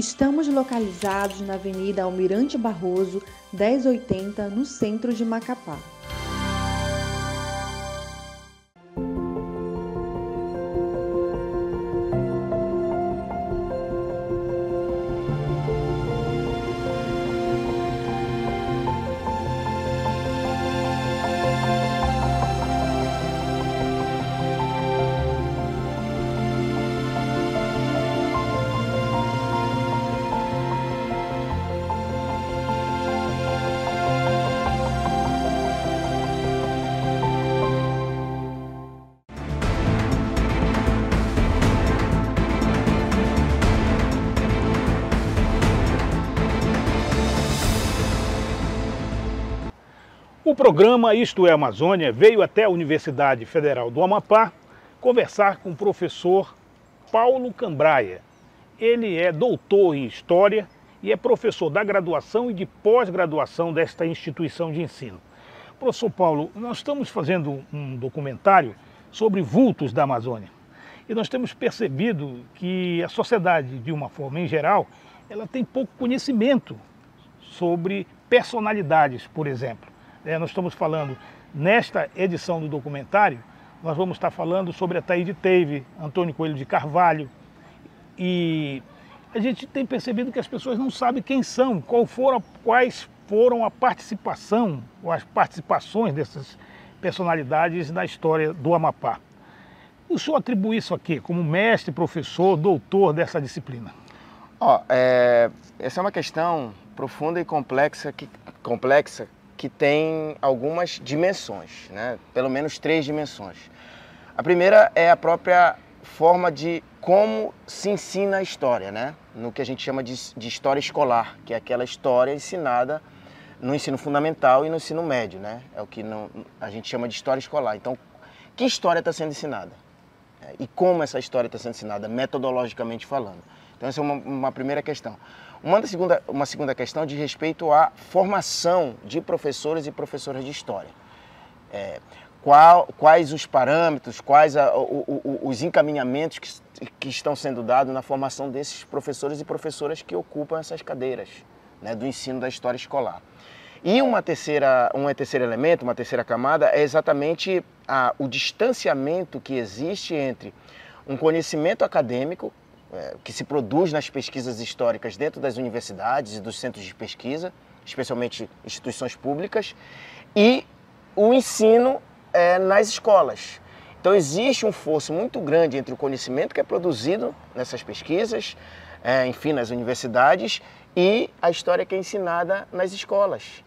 Estamos localizados na Avenida Almirante Barroso, 1080, no centro de Macapá. Programa Isto é Amazônia veio até a Universidade Federal do Amapá conversar com o professor Paulo Cambraia. Ele é doutor em História e é professor da graduação e de pós-graduação desta instituição de ensino. Professor Paulo, nós estamos fazendo um documentário sobre vultos da Amazônia e nós temos percebido que a sociedade, de uma forma em geral, ela tem pouco conhecimento sobre personalidades, por exemplo. É, nós estamos falando, nesta edição do documentário, nós vamos estar falando sobre a Taíde Teve, Antônio Coelho de Carvalho. E a gente tem percebido que as pessoas não sabem quem são, qual foram, quais foram a participação, ou as participações dessas personalidades na história do Amapá. O senhor atribui isso aqui como mestre, professor, doutor dessa disciplina? Ó, é, essa é uma questão profunda e complexa que, complexa que tem algumas dimensões, né? pelo menos três dimensões. A primeira é a própria forma de como se ensina a história, né? no que a gente chama de, de história escolar, que é aquela história ensinada no ensino fundamental e no ensino médio, né? É o que não, a gente chama de história escolar. Então, que história está sendo ensinada? É, e como essa história está sendo ensinada, metodologicamente falando. Então, essa é uma, uma primeira questão. Uma segunda, uma segunda questão de respeito à formação de professores e professoras de história. É, qual, quais os parâmetros, quais a, o, o, os encaminhamentos que, que, estão sendo dados na formação desses professores e professoras que ocupam essas cadeiras né, do ensino da história escolar. E uma terceira, um terceiro elemento, uma terceira camada, é exatamente a, o distanciamento que existe entre um conhecimento acadêmico é, que se produz nas pesquisas históricas dentro das universidades e dos centros de pesquisa, especialmente instituições públicas, e o ensino é, nas escolas. Então existe um fosso muito grande entre o conhecimento que é produzido nessas pesquisas, é, enfim, nas universidades, e a história que é ensinada nas escolas.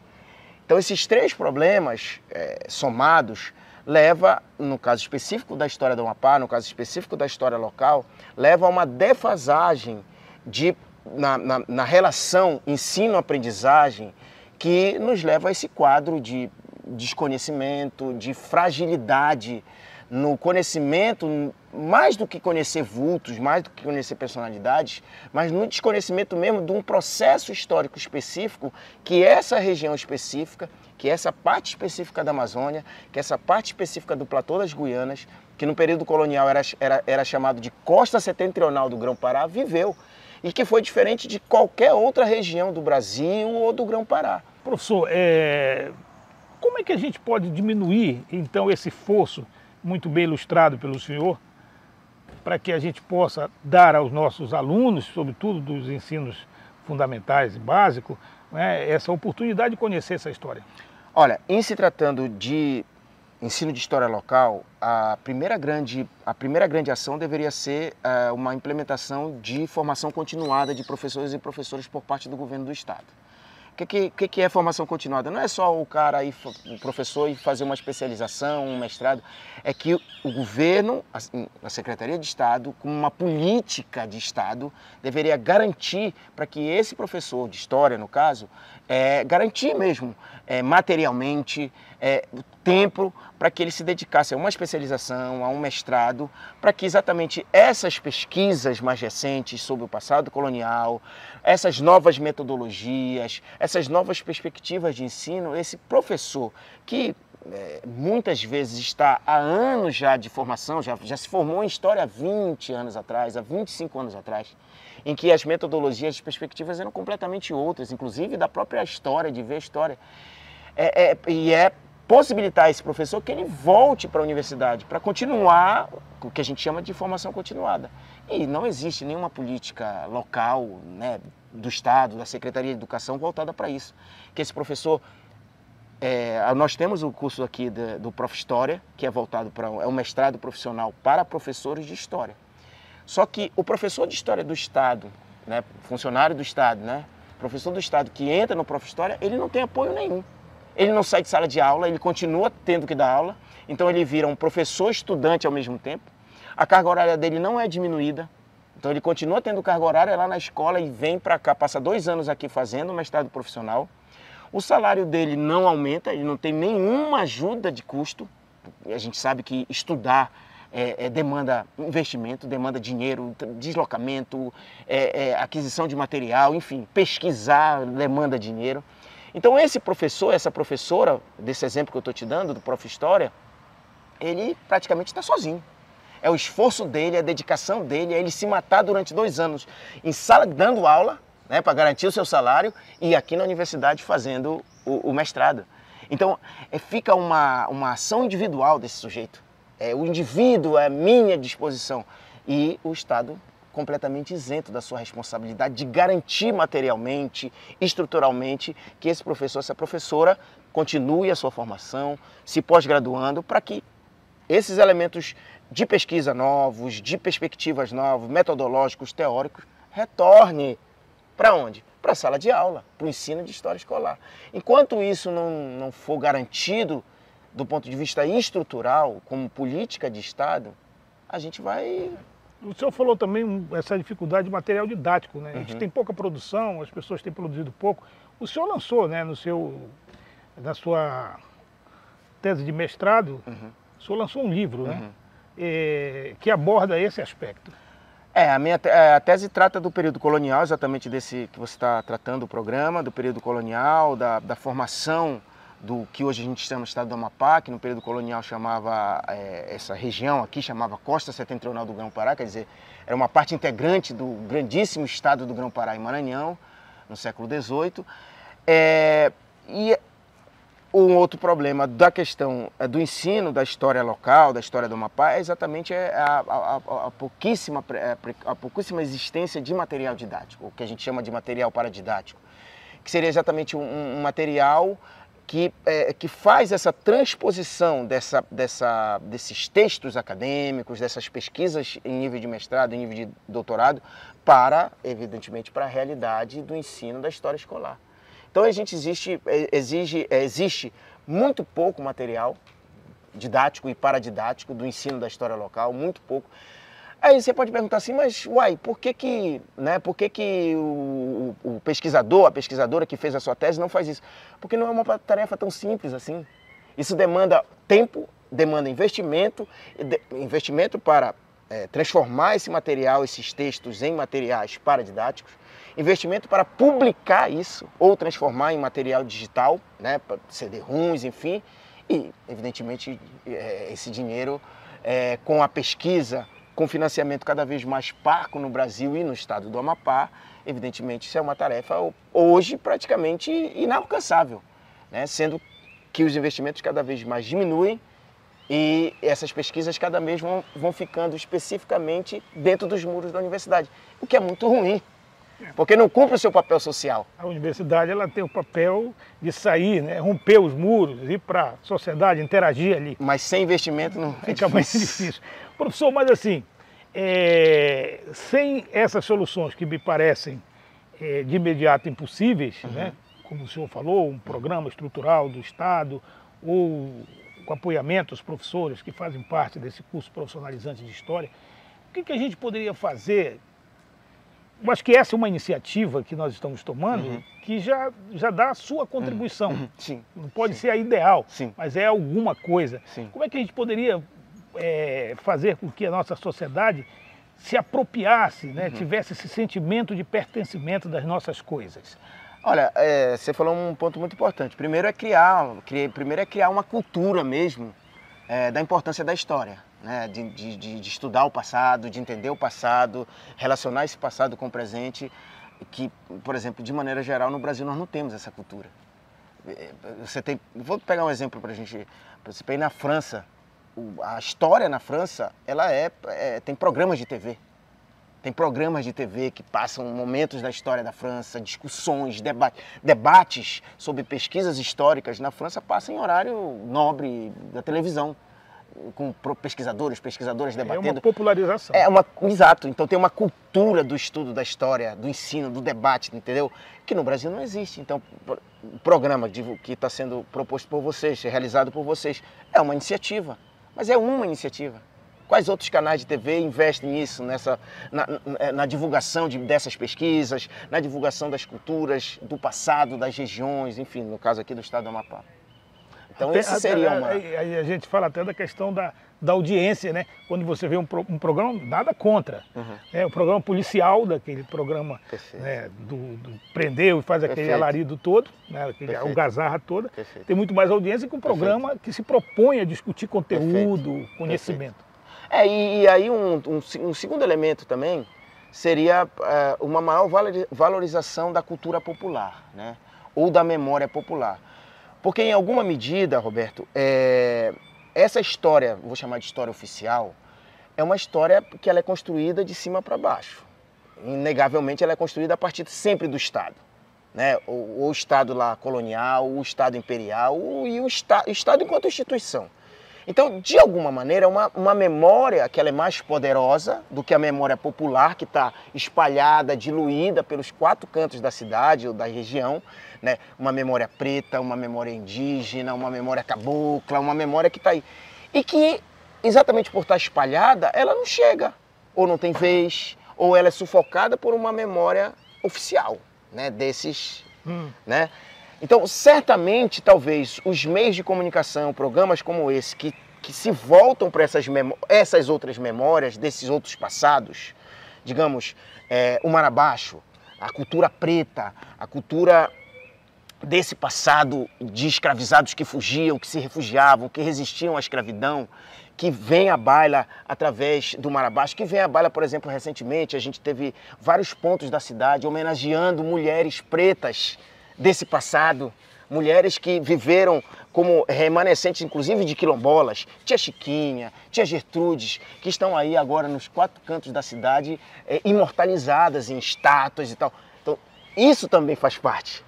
Então esses três problemas é, somados leva, no caso específico da história do Amapá, no caso específico da história local, leva a uma defasagem de, na, na, na relação ensino-aprendizagem que nos leva a esse quadro de desconhecimento, de fragilidade no conhecimento, mais do que conhecer vultos, mais do que conhecer personalidades, mas no desconhecimento mesmo de um processo histórico específico que essa região específica, que essa parte específica da Amazônia, que essa parte específica do platô das Guianas, que no período colonial era, era, era chamado de costa setentrional do Grão-Pará, viveu. E que foi diferente de qualquer outra região do Brasil ou do Grão-Pará. Professor, é... como é que a gente pode diminuir, então, esse fosso muito bem ilustrado pelo senhor, para que a gente possa dar aos nossos alunos, sobretudo dos ensinos fundamentais e básicos, né, essa oportunidade de conhecer essa história? Olha, em se tratando de ensino de história local, a primeira grande, a primeira grande ação deveria ser uh, uma implementação de formação continuada de professores e professoras por parte do governo do Estado. O que, que, que, é formação continuada? Não é só o cara ir, o professor ir fazer uma especialização, um mestrado. É que o governo, a Secretaria de Estado, com uma política de Estado, deveria garantir para que esse professor de história, no caso, é, garantir mesmo é, materialmente é, tempo para que ele se dedicasse a uma especialização, a um mestrado, para que exatamente essas pesquisas mais recentes sobre o passado colonial, essas novas metodologias, essas novas perspectivas de ensino, esse professor que é, muitas vezes está há anos já de formação, já, já se formou em História há 20 anos atrás, há 25 anos atrás, em que as metodologias, as perspectivas eram completamente outras, inclusive da própria história, de ver a história. É, é, e é possibilitar esse professor que ele volte para a universidade para continuar o que a gente chama de formação continuada. E não existe nenhuma política local, né, do Estado, da Secretaria de Educação voltada para isso. Que esse professor é, nós temos o curso aqui de, do Prof. História, que é voltado para é um mestrado profissional para professores de História. Só que o professor de História do Estado, né, funcionário do Estado, né, professor do Estado que entra no Prof. História, ele não tem apoio nenhum. Ele não sai de sala de aula, ele continua tendo que dar aula, então ele vira um professor estudante ao mesmo tempo. A carga horária dele não é diminuída, então ele continua tendo carga horária lá na escola e vem para cá, passa dois anos aqui fazendo o mestrado profissional. O salário dele não aumenta, ele não tem nenhuma ajuda de custo. A gente sabe que estudar é, é, demanda investimento, demanda dinheiro, deslocamento, é, é aquisição de material, enfim, pesquisar demanda dinheiro. Então esse professor, essa professora, desse exemplo que eu estou te dando, do Prof. História, ele praticamente está sozinho. É o esforço dele, a dedicação dele, é ele se matar durante dois anos em sala dando aula né, para garantir o seu salário e aqui na universidade fazendo o, o mestrado. Então, é, fica uma, uma ação individual desse sujeito. É, o indivíduo é minha disposição e o Estado completamente isento da sua responsabilidade de garantir materialmente, estruturalmente, que esse professor, essa professora continue a sua formação, se pós-graduando, para que esses elementos de pesquisa novos, de perspectivas novas, metodológicos, teóricos, retornem para onde? Para a sala de aula, para o ensino de história escolar. Enquanto isso não, não for garantido do ponto de vista estrutural, como política de Estado, a gente vai. O senhor falou também essa dificuldade de material didático, né? A gente uhum. tem pouca produção, as pessoas têm produzido pouco. O senhor lançou, né, no seu, na sua tese de mestrado, uhum. o senhor lançou um livro, né? uhum. né? É, que aborda esse aspecto. É, a minha é, a tese trata do período colonial, exatamente desse que você está tratando o programa, do período colonial, da, da, formação do que hoje a gente chama estado do Amapá, que no período colonial chamava é, essa região aqui, chamava Costa Setentrional do Grão-Pará, quer dizer, era uma parte integrante do grandíssimo estado do Grão-Pará e Maranhão, no século XVIII. É, e um outro problema da questão é, do ensino da história local, da história do Amapá, é exatamente é, a, a, a, pouquíssima, é, a pouquíssima existência de material didático, o que a gente chama de material paradidático, que seria exatamente um, um material que, é, que faz essa transposição dessa, dessa, desses textos acadêmicos, dessas pesquisas em nível de mestrado, em nível de doutorado, para, evidentemente, para a realidade do ensino da história escolar. Então a gente existe, é, exige, é, existe muito pouco material didático e paradidático do ensino da história local, muito pouco. Aí você pode perguntar assim, mas uai, por que que, né, por que, que o, o pesquisador, a pesquisadora que fez a sua tese não faz isso? Porque não é uma tarefa tão simples assim. Isso demanda tempo, demanda investimento, investimento para é, transformar esse material, esses textos em materiais paradidáticos, investimento para publicar isso ou transformar em material digital, né, CD-ROMs, enfim, e, evidentemente, é, esse dinheiro é, com a pesquisa, com financiamento cada vez mais parco no Brasil e no estado do Amapá, evidentemente isso é uma tarefa hoje praticamente inalcançável, né? sendo que os investimentos cada vez mais diminuem e essas pesquisas cada vez vão, vão ficando especificamente dentro dos muros da universidade, o que é muito ruim, porque não cumpre o seu papel social. A universidade ela tem o papel de sair, né, romper os muros, ir para a sociedade, interagir ali. Mas sem investimento não é Fica mais difícil. Professor, mas assim, é, sem essas soluções que me parecem é, de imediato impossíveis, uhum. né, como o senhor falou, um programa estrutural do Estado ou com apoiamento aos professores que fazem parte desse curso profissionalizante de História, o que, que a gente poderia fazer? Eu acho que essa é uma iniciativa que nós estamos tomando uhum. que já, já dá a sua contribuição. Uhum. Sim. Não pode Sim. ser a ideal, Sim. mas é alguma coisa. Sim. Como é que a gente poderia é, fazer com que a nossa sociedade se apropriasse, né, uhum. tivesse esse sentimento de pertencimento das nossas coisas? Olha, é, você falou um ponto muito importante. Primeiro é criar, criar primeiro é criar uma cultura mesmo é, da importância da história, né? De, de, de, estudar o passado, de entender o passado, relacionar esse passado com o presente, que, por exemplo, de maneira geral no Brasil nós não temos essa cultura. É, você tem, vou pegar um exemplo para a gente, você ir na França, a história na França, ela é, é tem programas de TV. Tem programas de TV que passam momentos da história da França, discussões, deba debates sobre pesquisas históricas na França passam em horário nobre da televisão com pesquisadores, pesquisadoras debatendo. É uma popularização. É uma, exato. Então tem uma cultura do estudo da história, do ensino, do debate, entendeu? Que no Brasil não existe. Então o programa que está sendo proposto por vocês, realizado por vocês, é uma iniciativa, mas é uma iniciativa. Quais outros canais de TV investem nisso, nessa, na, na, na divulgação de, dessas pesquisas, na divulgação das culturas, do passado, das regiões, enfim, no caso aqui do estado do Amapá? Então até, esse seria uma... Aí a gente fala até da questão da, da audiência, né? Quando você vê um, um programa, nada contra. Uhum. Né? O programa policial, daquele programa né, do, do, prendeu e faz aquele Perfeito. alarido todo, né? aquele algazarra toda. Perfeito. Tem muito mais audiência que um programa Perfeito. que se propõe a discutir conteúdo, conhecimento. É, e, e aí um, um, um, segundo elemento também seria uh, uma maior valorização da cultura popular, né? ou da memória popular. Porque em alguma medida, Roberto, é, essa história, vou chamar de história oficial, é uma história que ela é construída de cima para baixo. Inegavelmente ela é construída a partir sempre do Estado. Né? O, o Estado lá colonial, o Estado imperial o, e o, esta, o Estado enquanto instituição. Então, de alguma maneira, é uma, uma memória que ela é mais poderosa do que a memória popular, que está espalhada, diluída pelos quatro cantos da cidade ou da região. Né? Uma memória preta, uma memória indígena, uma memória cabocla, uma memória que está aí. E que, exatamente por estar tá espalhada, ela não chega, ou não tem vez, ou ela é sufocada por uma memória oficial né? desses. Hum. Né? Então, certamente, talvez, os meios de comunicação, programas como esse, que, que se voltam para essas, essas outras memórias, desses outros passados, digamos, é, o Mar Abaixo, a cultura preta, a cultura desse passado de escravizados que fugiam, que se refugiavam, que resistiam à escravidão, que vem à baila através do Mar Abaixo, que vem à baila, por exemplo, recentemente, a gente teve vários pontos da cidade homenageando mulheres pretas desse passado, mulheres que viveram como remanescentes, inclusive de quilombolas, tia Chiquinha, tia Gertrudes, que estão aí agora nos quatro cantos da cidade, é, imortalizadas em estátuas e tal. Então, isso também faz parte.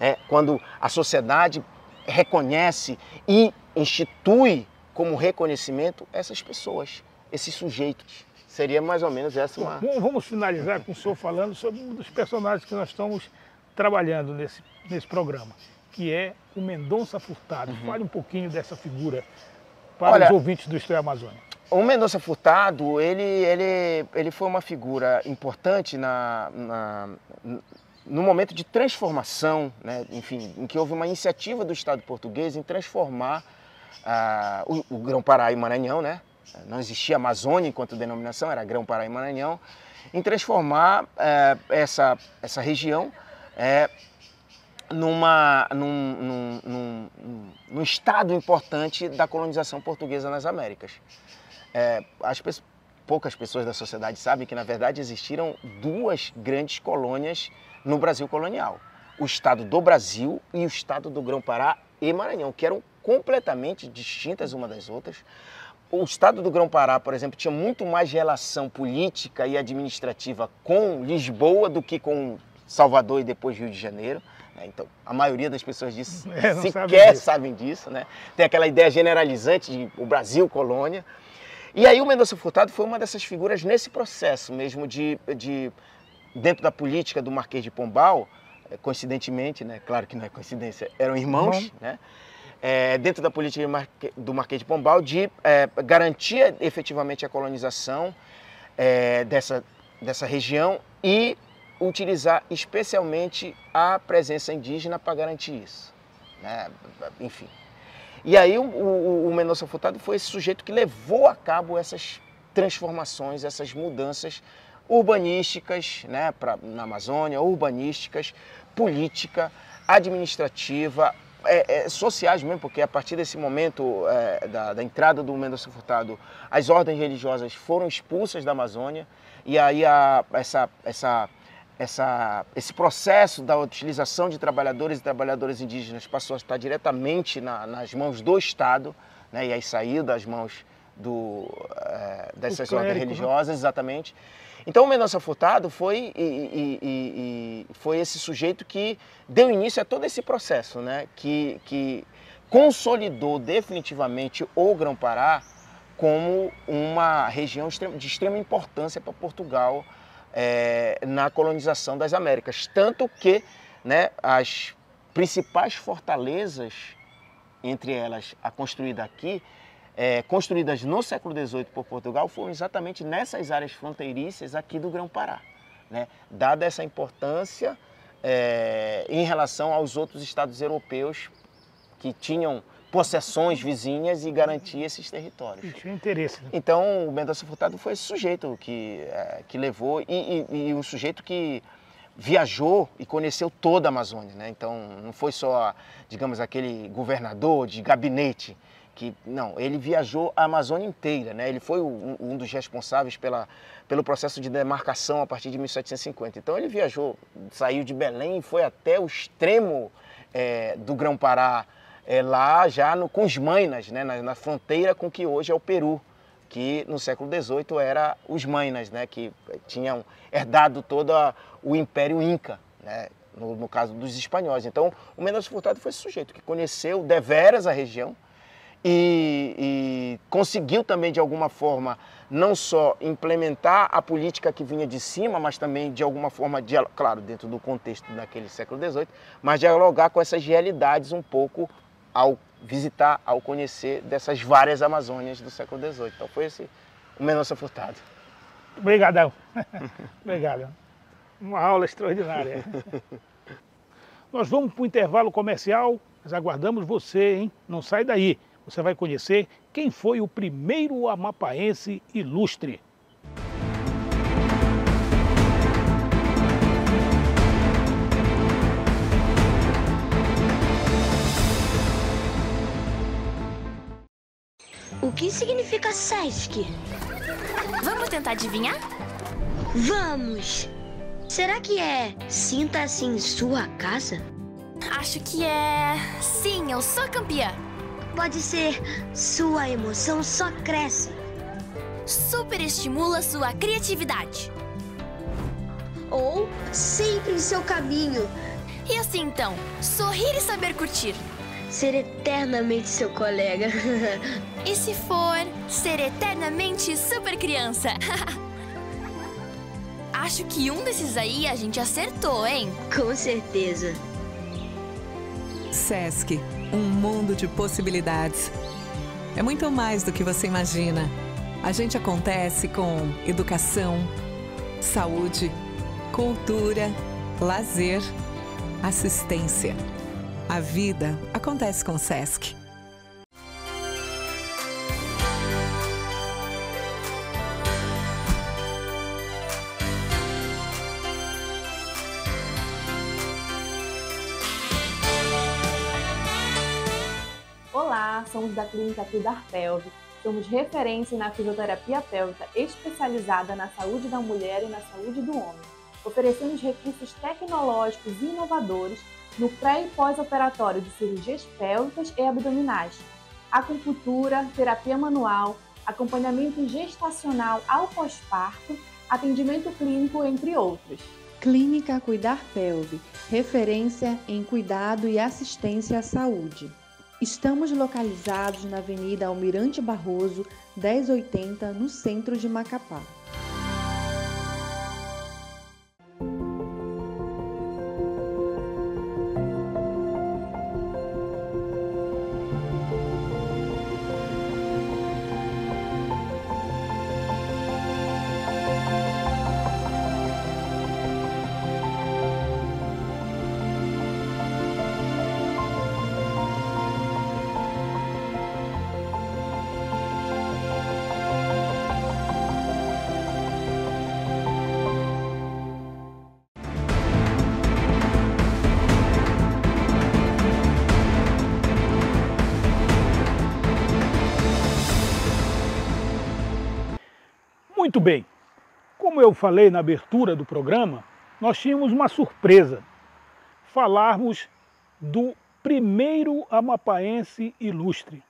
É, quando a sociedade reconhece e institui como reconhecimento essas pessoas, esses sujeitos. Seria mais ou menos essa uma... Bom, vamos finalizar com o senhor falando sobre um dos personagens que nós estamos trabalhando nesse, nesse programa, que é o Mendonça Furtado. Uhum. Fale um pouquinho dessa figura para Olha, os ouvintes do Estreia Amazônia. O Mendonça Furtado, ele, ele, ele foi uma figura importante na, na, no momento de transformação, né, enfim, em que houve uma iniciativa do Estado português em transformar ah, o, o Grão-Pará e Maranhão, né? Não existia Amazônia enquanto denominação, era Grão-Pará e Maranhão, em transformar eh, essa, essa região eh, numa, num, num, num, num, estado importante da colonização portuguesa nas Américas. É, as poucas pessoas da sociedade sabem que, na verdade, existiram duas grandes colônias no Brasil colonial. O estado do Brasil e o estado do Grão-Pará e Maranhão, que eram completamente distintas uma das outras. O estado do Grão-Pará, por exemplo, tinha muito mais relação política e administrativa com Lisboa do que com Salvador e depois Rio de Janeiro. Né? Então, a maioria das pessoas disso [laughs] é, sequer disso. sabem disso. Né? Tem aquela ideia generalizante de o Brasil colônia. E aí o Mendonça Furtado foi uma dessas figuras nesse processo mesmo de, de dentro da política do Marquês de Pombal, é, coincidentemente, né? claro que não é coincidência, eram irmãos, né? É, dentro da política do Marquês de Pombal, de é, garantir efetivamente a colonização é, dessa, dessa região e utilizar especialmente a presença indígena para garantir isso. Né? Enfim. E aí o, o, o Mendonça Furtado foi esse sujeito que levou a cabo essas transformações, essas mudanças urbanísticas né, pra, na Amazônia, urbanísticas, política, administrativa, é, é, sociais mesmo, porque a partir desse momento é, da, da, entrada do Mendonça Furtado, as ordens religiosas foram expulsas da Amazônia e aí a, essa, essa, essa, esse processo da utilização de trabalhadores e trabalhadoras indígenas passou a estar diretamente na, nas mãos do Estado, né, e aí saiu das mãos do, é, dessas ordens né? religiosas, exatamente. Então o Mendonça Furtado foi, e, e, e, foi esse sujeito que deu início a todo esse processo, né? que, que consolidou definitivamente o Grão-Pará como uma região de extrema importância para Portugal é, na colonização das Américas. Tanto que né, as principais fortalezas, entre elas a construída aqui, é, construídas no século XVIII por Portugal foram exatamente nessas áreas fronteiriças aqui do Grão-Pará. Né? Dada essa importância é, em relação aos outros estados europeus que tinham possessões vizinhas e garantir esses territórios. Tinha interesse. Né? Então, o Mendonça Furtado foi esse sujeito que, é, que levou e, e, e, um sujeito que viajou e conheceu toda a Amazônia. Né? Então, não foi só, digamos, aquele governador de gabinete que não, ele viajou a Amazônia inteira, né? Ele foi um, um, dos responsáveis pela, pelo processo de demarcação a partir de 1750. Então ele viajou, saiu de Belém e foi até o extremo é, do Grão-Pará, é, lá já no, com os Mainas, né? Na, na, fronteira com que hoje é o Peru, que no século XVIII era os Mainas, né? Que tinham herdado todo o Império Inca, né? No, no, caso dos espanhóis. Então, o Mendonça Furtado foi esse sujeito que conheceu deveras a região, e, e, conseguiu também, de alguma forma, não só implementar a política que vinha de cima, mas também, de alguma forma, claro, dentro do contexto daquele século XVIII, mas dialogar com essas realidades um pouco ao visitar, ao conhecer dessas várias Amazônias do século XVIII. Então foi esse o Mendonça Furtado. Obrigadão. [laughs] Obrigado. Uma aula extraordinária. [laughs] Nós vamos para o intervalo comercial, mas aguardamos você, hein? Não sai daí você vai conhecer quem foi o primeiro amapaense ilustre. O que significa SESC? Vamos tentar adivinhar? Vamos! Será que é sinta-se em sua casa? Acho que é. Sim, eu sou campeã. Pode ser sua emoção só cresce. Superestimula sua criatividade. Ou sempre em seu caminho. E assim então, sorrir e saber curtir. Ser eternamente seu colega. [laughs] e se for, ser eternamente super criança. [laughs] Acho que um desses aí a gente acertou, hein? Com certeza. Sesc um mundo de possibilidades. É muito mais do que você imagina. A gente acontece com educação, saúde, cultura, lazer, assistência. A vida acontece com o SESC. Olá, somos da Clínica Cuidar Pelve. Somos referência na fisioterapia pélvica especializada na saúde da mulher e na saúde do homem. Oferecemos recursos tecnológicos inovadores no pré e pós-operatório de cirurgias pélvicas e abdominais, acupuntura, terapia manual, acompanhamento gestacional ao pós-parto, atendimento clínico, entre outros. Clínica Cuidar Pelve, referência em cuidado e assistência à saúde. Estamos localizados na Avenida Almirante Barroso, 1080, no centro de Macapá. Muito bem, como eu falei na abertura do programa, nós tínhamos uma surpresa. Falarmos do primeiro amapaense ilustre.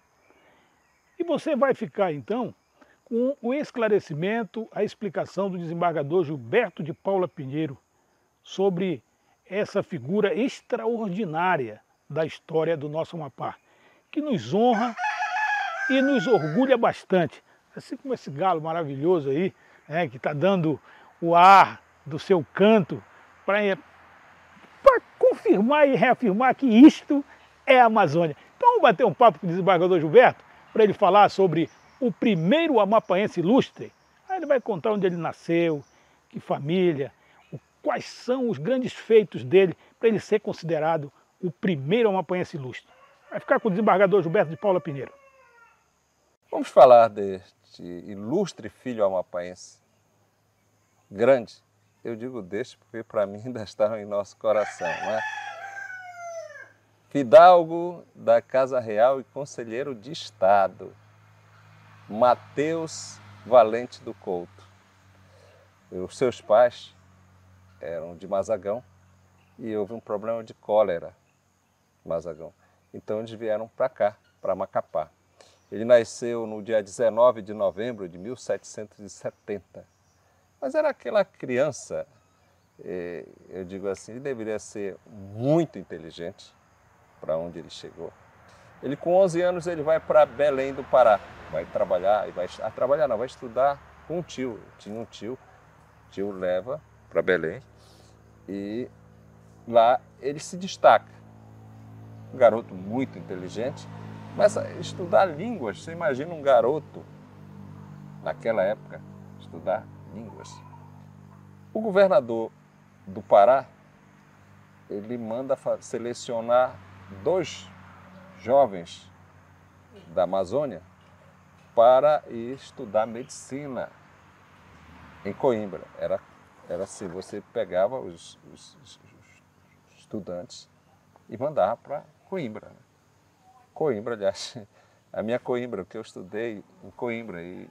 E você vai ficar então com o esclarecimento, a explicação do desembargador Gilberto de Paula Pinheiro sobre essa figura extraordinária da história do nosso Amapá, que nos honra e nos orgulha bastante assim como esse galo maravilhoso aí, né, que está dando o ar do seu canto para confirmar e reafirmar que isto é a Amazônia. Então vamos bater um papo com o desembargador Gilberto para ele falar sobre o primeiro amapaense ilustre. Aí ele vai contar onde ele nasceu, que família, quais são os grandes feitos dele para ele ser considerado o primeiro amapaense ilustre. Vai ficar com o desembargador Gilberto de Paula Pinheiro. Vamos falar deste ilustre filho amapaense, grande. Eu digo deste porque para mim ainda está em nosso coração. Né? Fidalgo da Casa Real e Conselheiro de Estado, Mateus Valente do Couto. Os seus pais eram de Mazagão e houve um problema de cólera Mazagão. Então eles vieram para cá, para Macapá. Ele nasceu no dia 19 de novembro de 1770. Mas era aquela criança, eh, eu digo assim, ele deveria ser muito inteligente para onde ele chegou. Ele com 11 anos ele vai para Belém do Pará, vai trabalhar, e vai a trabalhar não, vai estudar com um tio. Tinha um tio, tio leva para Belém e lá ele se destaca. Um garoto muito inteligente, Começa a estudar línguas. Você imagina um garoto, naquela época, estudar línguas. O governador do Pará, ele manda selecionar dois jovens da Amazônia para ir estudar medicina em Coimbra. Era, era assim, você pegava os, os, os estudantes e mandava para Coimbra. Coimbra, aliás, [laughs] a minha Coimbra, que eu estudei em Coimbra e,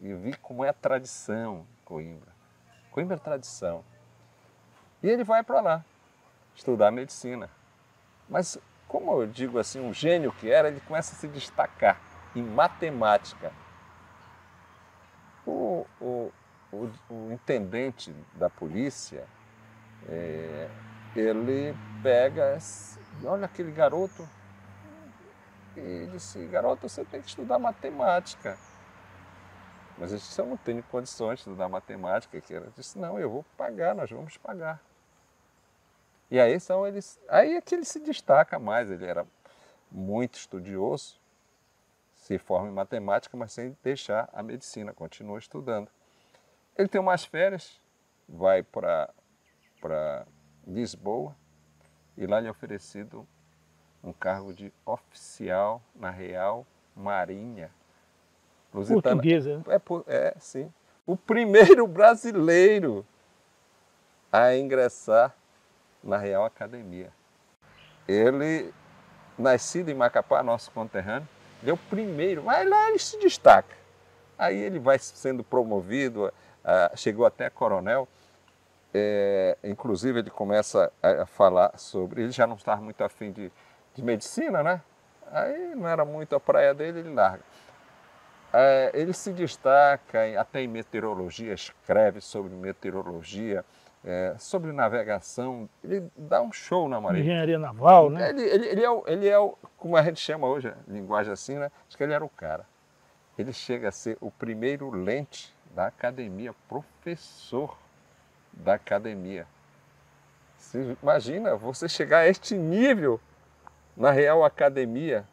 e vi como é a tradição Coimbra. Coimbra é tradição. E ele vai para lá estudar medicina. Mas, como eu digo assim, um gênio que era, ele começa a se destacar em matemática. O, o, o, o intendente da polícia, é, ele pega, olha aquele garoto, e disse, garoto, você tem que estudar matemática. Mas eu disse, eu não tenho condições de estudar matemática. Que ela disse, não, eu vou pagar, nós vamos pagar. E aí são eles, aí é que ele se destaca mais, ele era muito estudioso, se forma em matemática, mas sem deixar a medicina, continua estudando. Ele tem umas férias, vai para Lisboa, e lá lhe é oferecido um cargo de oficial na Real Marinha. Lusitana. Portuguesa. É, é, sim. O primeiro brasileiro a ingressar na Real Academia. Ele, nascido em Macapá, nosso conterrâneo, Ele é o primeiro, mas lá ele se destaca. Aí ele vai sendo promovido, chegou até coronel. É, inclusive ele começa a, falar sobre. Ele já não estava muito afim de, de medicina, né? Aí não era muito a praia dele, ele larga. É, ele se destaca até em meteorologia, escreve sobre meteorologia, é, sobre navegação. Ele dá um show na Marinha. Engenharia naval, né? Ele, ele, ele, é, o, ele é o, como a gente chama hoje, linguagem assim, né? Acho que ele era o cara. Ele chega a ser o primeiro lente da academia, professor da academia. Você imagina você chegar a este nível na Real Academia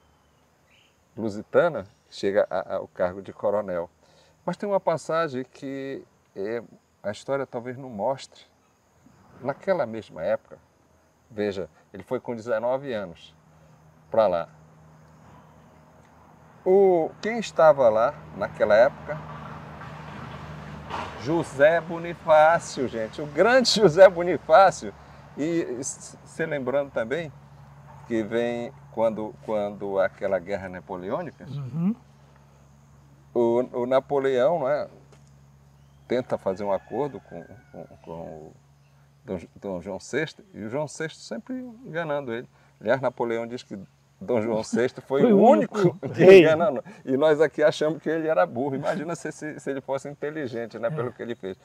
Lusitana, chega ao cargo de coronel. Mas tem uma passagem que é, a história talvez não mostre. Naquela mesma época, veja, ele foi com 19 anos para lá. O, quem estava lá naquela época José Bonifácio, gente, o grande [laughs] José Bonifácio. E se lembrando também que vem quando, quando aquela guerra napoleônica, uhum. o, o, Napoleão não é, tenta fazer um acordo com, com, com o Dom, Dom João VI e o João VI sempre enganando ele. Aliás, Napoleão diz que Dom João [laughs] VI foi, foi o único, que [laughs] enganou. E nós aqui achamos que ele era burro. Imagina se, se, se ele fosse inteligente, né, pelo que ele fez.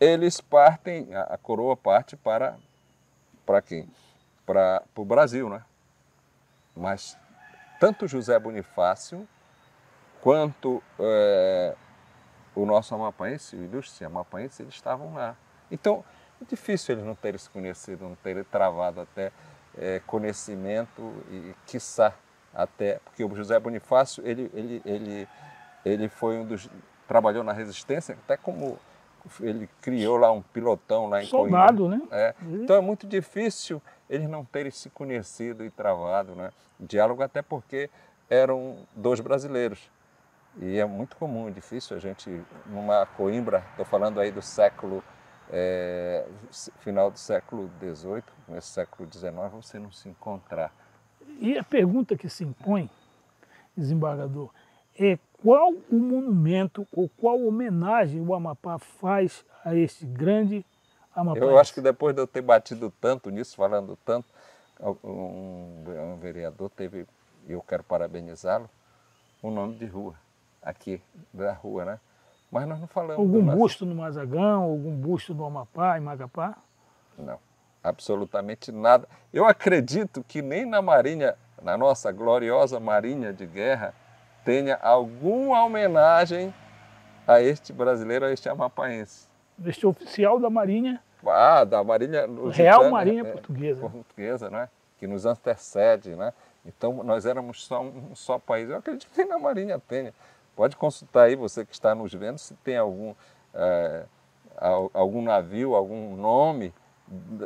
Eles partem, a, a coroa parte para, para quem? Para, o Brasil, né? Mas tanto José Bonifácio quanto é, o nosso amapaense, o ilustre amapaense, eles estavam lá. Então, é difícil eles não terem se conhecido, não terem travado até é, conhecimento e, quiçá, até, porque o José Bonifácio, ele, ele, ele, ele foi um dos, trabalhou na resistência, até como ele criou lá um pilotão lá em Soldado, Coimbra. né? É. Então é muito difícil eles não terem se conhecido e travado, né? Diálogo até porque eram dois brasileiros. E é muito comum, difícil a gente, numa Coimbra, estou falando aí do século é, final do século XVIII, do século XIX, você não se encontrar. E a pergunta que se impõe, desembargador, é qual o monumento ou qual homenagem o Amapá faz a este grande Amapá? Eu acho que depois de eu ter batido tanto nisso, falando tanto, um, um vereador teve, e eu quero parabenizá-lo, um nome de rua, aqui, da rua, né? Mas nós não falamos. Algum busto no Mazagão, algum busto no Amapá, em Magapá? Não, absolutamente nada. Eu acredito que nem na Marinha, na nossa gloriosa Marinha de Guerra, tenha alguma homenagem a este brasileiro, a este amapaense. Este oficial da Marinha. Ah, da Marinha. Real Marinha é, Portuguesa. Portuguesa, né? Que nos antecede, né? Então nós éramos só um só país. Eu acredito que na Marinha tenha. Pode consultar aí, você que está nos vendo, se tem algum, é, algum navio, algum nome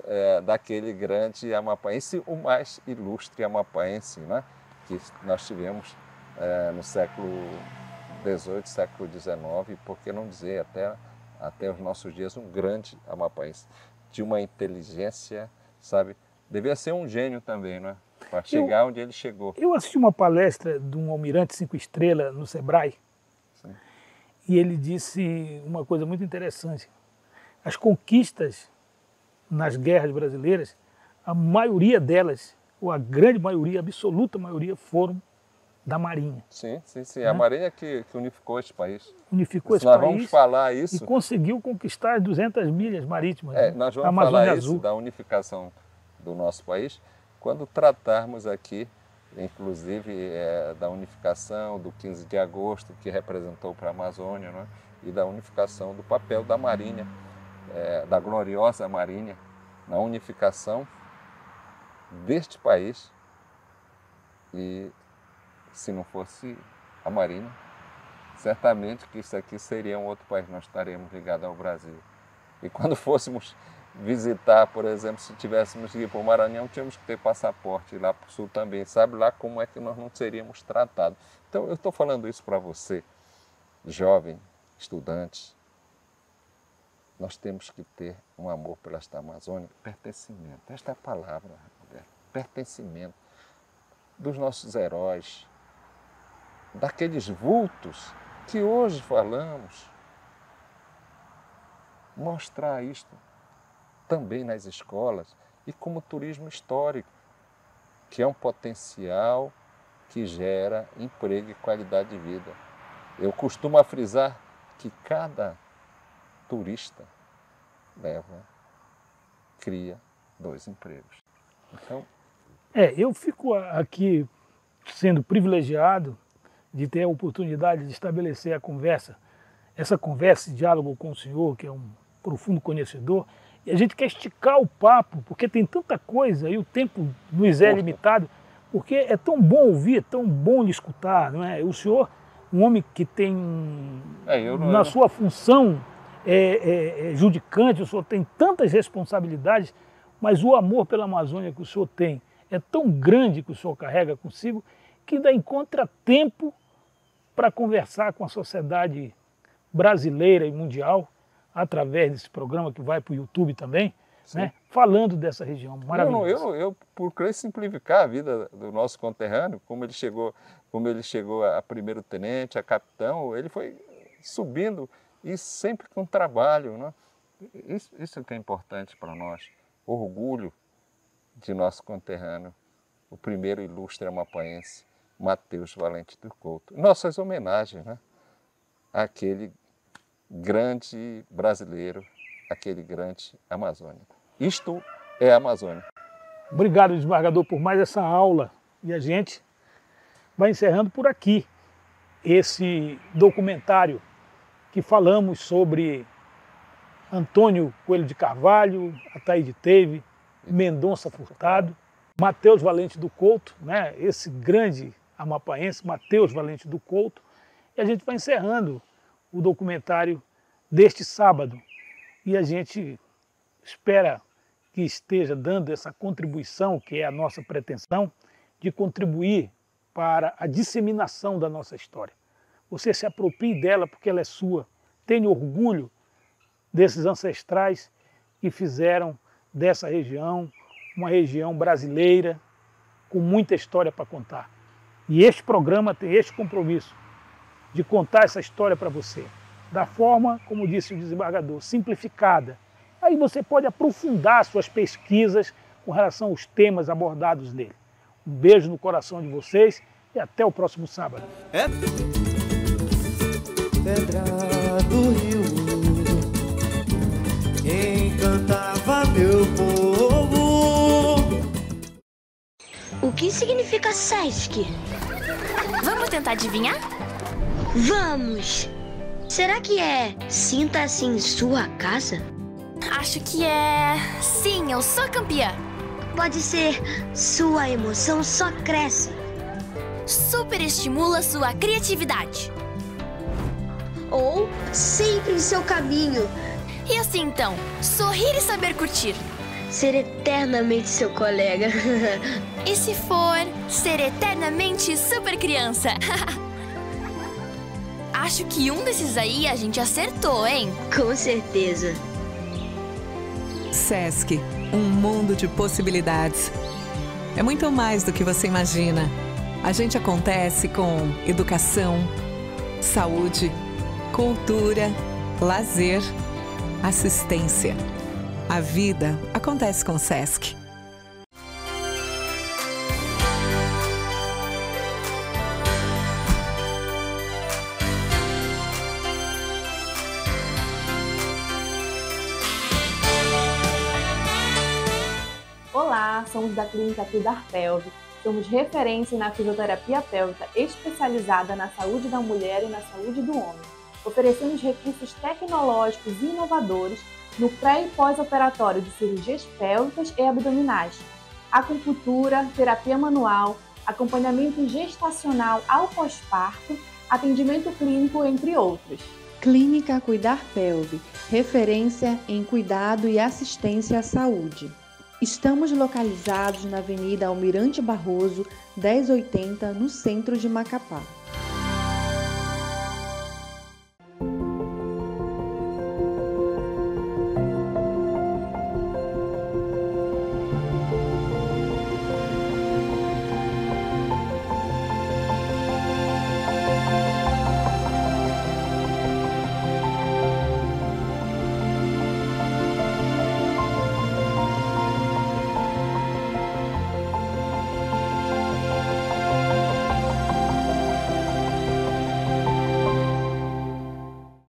é, daquele grande amapaense, o mais ilustre amapaense né, que nós tivemos é, no século XVIII, século XIX, por que não dizer até, até os nossos dias, um grande amapaense, de uma inteligência, sabe? Devia ser um gênio também, né? para chegar eu, onde ele chegou. Eu assisti uma palestra de um almirante cinco estrelas no Sebrae Sim. e ele disse uma coisa muito interessante. As conquistas nas guerras brasileiras, a maioria delas, ou a grande maioria, a absoluta maioria, foram da Marinha. Sim, sim, sim. Né? A Marinha que, que unificou esse país. Unificou esse nós país. Nós vamos falar isso. E conseguiu conquistar as 200 milhas marítimas. É, nós vamos Amazônia falar Azul. isso da unificação do nosso país quando tratarmos aqui, inclusive, é, da unificação do 15 de agosto, que representou para a Amazônia, né? e da unificação do papel da Marinha, é, da gloriosa Marinha, na unificação deste país. E se não fosse a Marinha, certamente que isso aqui seria um outro país, nós estaremos ligados ao Brasil. E quando [laughs] fôssemos visitar, por exemplo, se tivéssemos que ir para o Maranhão, tínhamos que ter passaporte lá para o sul também. Sabe lá como é que nós não seríamos tratados. Então, eu estou falando isso para você, jovem, estudante. Nós temos que ter um amor pela esta Amazônia, pertencimento. Esta é a palavra, Roberto. Pertencimento dos nossos heróis, daqueles vultos que hoje falamos. Mostrar isto também nas escolas e como turismo histórico, que é um potencial que gera emprego e qualidade de vida. Eu costumo frisar que cada turista leva, cria dois empregos. Então, é, eu fico aqui sendo privilegiado de ter a oportunidade de estabelecer a conversa, essa conversa, esse diálogo com o senhor, que é um profundo conhecedor, e a gente quer esticar o papo, porque tem tanta coisa e o tempo nos é limitado, porque é tão bom ouvir, é tão bom lhe escutar, não é? O senhor, um homem que tem é, não, na sua função é, é, é, judicante, o senhor tem tantas responsabilidades, mas o amor pela Amazônia que o senhor tem é tão grande que o senhor carrega consigo que ainda encontra tempo para conversar com a sociedade brasileira e mundial através desse programa que vai para o YouTube também, né, falando dessa região maravilhosa. Eu, eu, eu procurei simplificar a vida do nosso conterrâneo, como ele chegou, como ele chegou a primeiro tenente, a capitão, ele foi subindo e sempre com trabalho, né? Isso, isso que é importante para nós, orgulho de nosso conterrâneo, o primeiro ilustre amapaense, Mateus Valente do Couto. Nossas homenagens, né? Àquele grande brasileiro, aquele grande amazônico. Isto é a Amazônia. Obrigado, desembargador, por mais essa aula. E a gente vai encerrando por aqui esse documentário que falamos sobre Antônio Coelho de Carvalho, Ataíde Teve, Mendonça Furtado, Mateus Valente do Couto, né? esse grande amapaense, Mateus Valente do Couto. E a gente vai encerrando o documentário deste sábado. E a gente espera que esteja dando essa contribuição, que é a nossa pretensão, de contribuir para a disseminação da nossa história. Você se aproprie dela porque ela é sua. Tenha orgulho desses ancestrais que fizeram dessa região uma região brasileira com muita história para contar. E este programa tem este compromisso de contar essa história para você, da forma, como disse o desembargador, simplificada. Aí você pode aprofundar suas pesquisas com relação aos temas abordados nele. Um beijo no coração de vocês e até o próximo sábado. É. O que significa Sesc? Vamos tentar adivinhar? Vamos! Será que é sinta-se em sua casa? Acho que é. Sim, eu sou campeã. Pode ser sua emoção só cresce. Super estimula sua criatividade. Ou sempre em seu caminho. E assim então, sorrir e saber curtir. Ser eternamente seu colega. e se for, ser eternamente super criança. [laughs] Acho que um desses aí a gente acertou, hein? Com certeza. SESC um mundo de possibilidades. É muito mais do que você imagina. A gente acontece com educação, saúde, cultura, lazer, assistência. A vida acontece com o SESC. somos da Clínica Cuidar Pelve. Somos referência na fisioterapia pélvica especializada na saúde da mulher e na saúde do homem. Oferecemos recursos tecnológicos inovadores no pré e pós-operatório de cirurgias pélvicas e abdominais, acupuntura, terapia manual, acompanhamento gestacional ao pós-parto, atendimento clínico, entre outros. Clínica Cuidar Pelve, referência em cuidado e assistência à saúde. Estamos localizados na Avenida Almirante Barroso, 1080, no centro de Macapá.